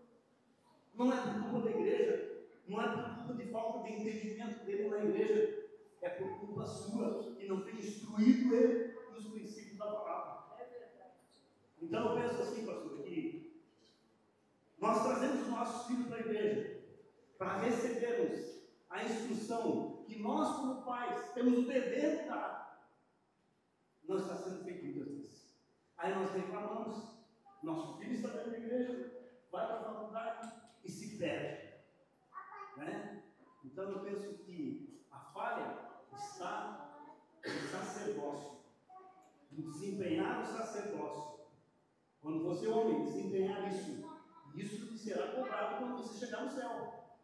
Não é por culpa da igreja. Não é por culpa de falta de entendimento dele na igreja. É por culpa sua que não tem instruído ele nos princípios da palavra. Então eu penso assim, pastor, que nós trazemos os nossos filhos para a igreja para recebermos a instrução que nós, como pais, temos o dever de dar. Não está sendo feito muitas vezes. Aí nós reclamamos. Nosso filho está dentro da igreja, vai para a faculdade e se perde. Né? Então eu penso que a falha está no sacerdócio, no desempenhar o sacerdócio. Quando você, homem, desempenhar isso, isso lhe será cobrado quando você chegar no céu.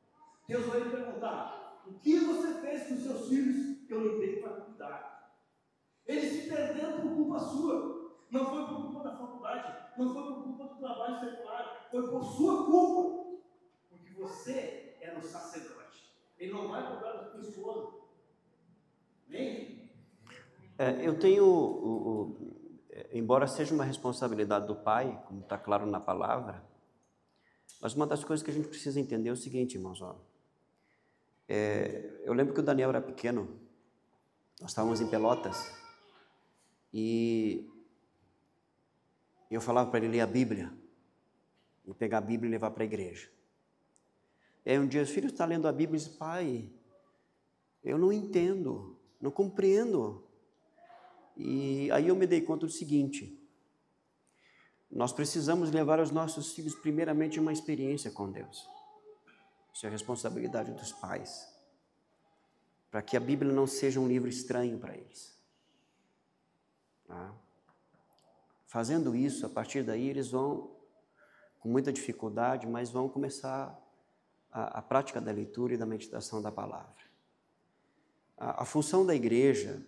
Deus vai lhe perguntar: o que você fez com os seus filhos que eu lhe dei para cuidar? Eles se perderam por culpa sua. Não foi por culpa da faculdade, não foi por culpa do trabalho secular, foi por sua culpa. Porque você era o sacerdote. Ele não vai cobrar da sua esposa. É, eu tenho, o, o- embora seja uma responsabilidade do pai, como está claro na palavra, mas uma das coisas que a gente precisa entender é o seguinte, irmãos. Ó, É, eu lembro que o Daniel era pequeno, nós estávamos em Pelotas, e eu falava para ele ler a Bíblia, e pegar a Bíblia e levar para a igreja. E aí um dia o filho está lendo a Bíblia e diz, pai, eu não entendo, não compreendo. E aí eu me dei conta do seguinte: nós precisamos levar os nossos filhos, primeiramente, uma experiência com Deus. Isso é responsabilidade dos pais. Para que a Bíblia não seja um livro estranho para eles. Tá? Fazendo isso, a partir daí, eles vão, com muita dificuldade, mas vão começar a, a prática da leitura e da meditação da palavra. A, função da igreja,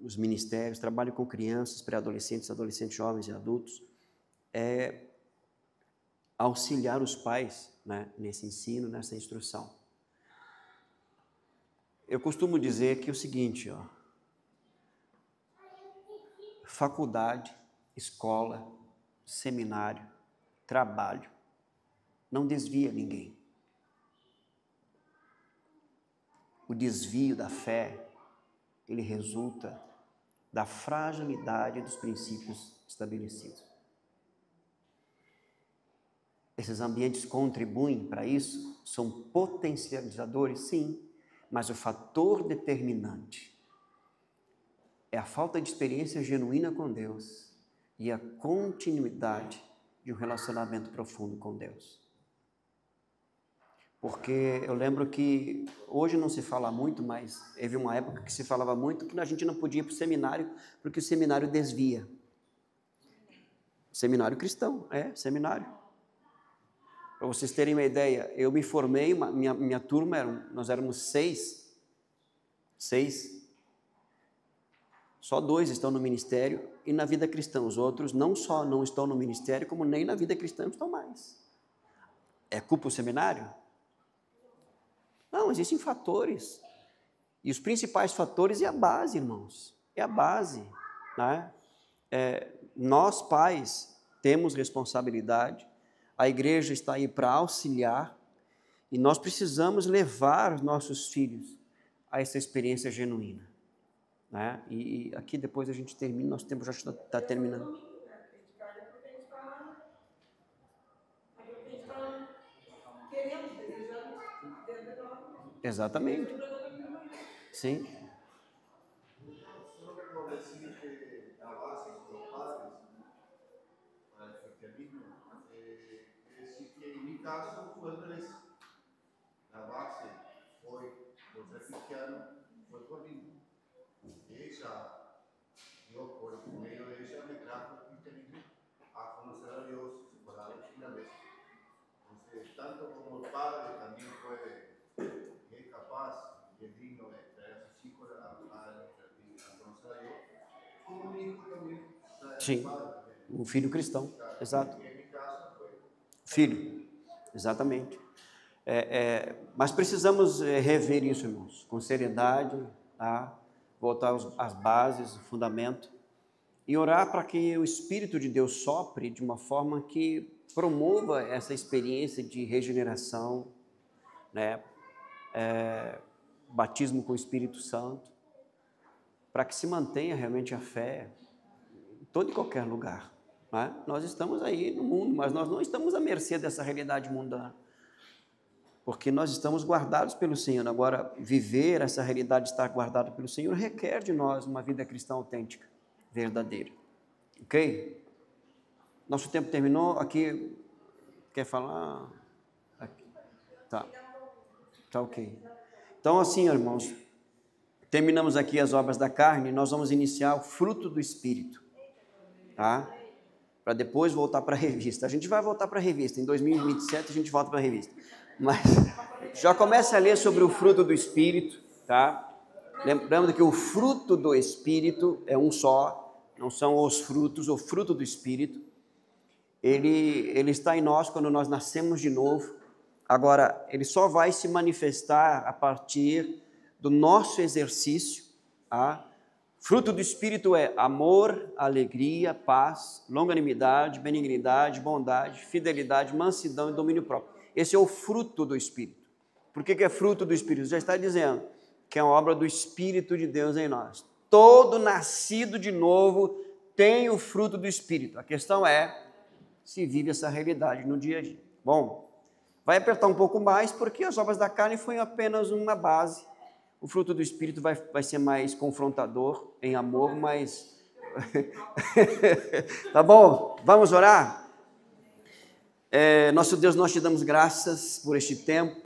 os ministérios, trabalho com crianças, pré-adolescentes, adolescentes, jovens e adultos, é auxiliar os pais né, nesse ensino, nessa instrução. Eu costumo dizer que é o seguinte, ó, faculdade, escola, seminário, trabalho, não desvia ninguém. O desvio da fé, ele resulta da fragilidade dos princípios estabelecidos. Esses ambientes contribuem para isso? São potencializadores? Sim, mas o fator determinante é a falta de experiência genuína com Deus e a continuidade de um relacionamento profundo com Deus. Porque eu lembro que hoje não se fala muito, mas teve uma época que se falava muito que a gente não podia ir para o seminário porque o seminário desvia. Seminário cristão, é, seminário. Para vocês terem uma ideia, eu me formei, minha, minha turma, nós éramos seis, seis, só dois estão no ministério e na vida cristã. Os outros não só não estão no ministério, como nem na vida cristã estão mais. É culpa o seminário? Não, existem fatores. E os principais fatores é a base, irmãos. É a base. Né? É, nós, pais, temos responsabilidade. A igreja está aí para auxiliar. E nós precisamos levar os nossos filhos a essa experiência genuína. Né? E, aqui depois a gente termina, nosso tempo já está tá terminando. Exatamente. Sim. caso, tu eres la base, foi, você cristiano, foi por mim. Ella, Dios por medio de ella me trajo el cristianismo a conocer a Dios separado de la vez. Entonces, tanto como el Padre también fue es capaz y es digno de traer a sus hijos a, a, a conocer a Dios, como un hijo también trae Sim, um filho cristão, exato. Filho, exatamente. É, é, mas precisamos é, rever isso, irmãos, com seriedade, tá? voltar às bases, o fundamento, e orar para que o Espírito de Deus sopre de uma forma que promova essa experiência de regeneração, né? É, batismo com o Espírito Santo, para que se mantenha realmente a fé todo e qualquer lugar. Né? Nós estamos aí no mundo, mas nós não estamos à mercê dessa realidade mundana porque nós estamos guardados pelo Senhor. Agora, viver essa realidade de estar guardado pelo Senhor requer de nós uma vida cristã autêntica, verdadeira. Ok? Nosso tempo terminou. Aqui, quer falar? Aqui. Tá. Tá ok. Então, assim, irmãos, terminamos aqui as obras da carne, nós vamos iniciar o fruto do Espírito, tá? Para depois voltar para a revista. A gente vai voltar para a revista. Em 2027 a gente volta para a revista. Mas já começa a ler sobre o fruto do Espírito, tá? Lembrando que o fruto do Espírito é um só, não são os frutos, o fruto do Espírito. Ele, ele está em nós quando nós nascemos de novo. Agora, ele só vai se manifestar a partir do nosso exercício. Tá? Fruto do Espírito é amor, alegria, paz, longanimidade, benignidade, bondade, fidelidade, mansidão e domínio próprio. Esse é o fruto do Espírito. Por que, que é fruto do Espírito? Já está dizendo que é uma obra do Espírito de Deus em nós. Todo nascido de novo tem o fruto do Espírito. A questão é se vive essa realidade no dia a dia. Bom, vai apertar um pouco mais porque as obras da carne foi apenas uma base. O fruto do Espírito vai, vai ser mais confrontador em amor, mas. tá bom? Vamos orar? É, nosso Deus, nós te damos graças por este tempo,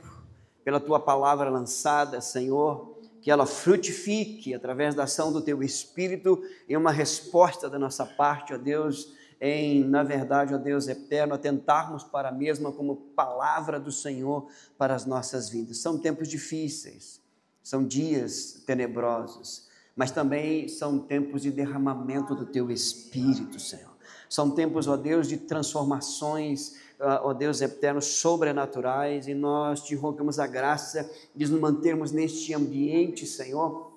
pela tua palavra lançada, Senhor, que ela frutifique através da ação do teu Espírito em uma resposta da nossa parte, ó Deus, em, na verdade, ó Deus eterno, atentarmos para a mesma como palavra do Senhor para as nossas vidas. São tempos difíceis, são dias tenebrosos, mas também são tempos de derramamento do teu Espírito, Senhor. São tempos, ó Deus, de transformações ó Deus eterno, sobrenaturais, e nós te rogamos a graça de nos mantermos neste ambiente, Senhor,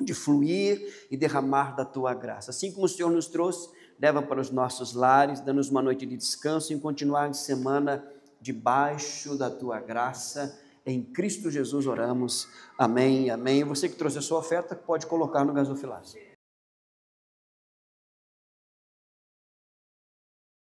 de fluir e derramar da tua graça. Assim como o Senhor nos trouxe, leva para os nossos lares, dando-nos uma noite de descanso e continuar de semana debaixo da tua graça. Em Cristo Jesus oramos. Amém, amém. Você que trouxe a sua oferta, pode colocar no gasofilácio.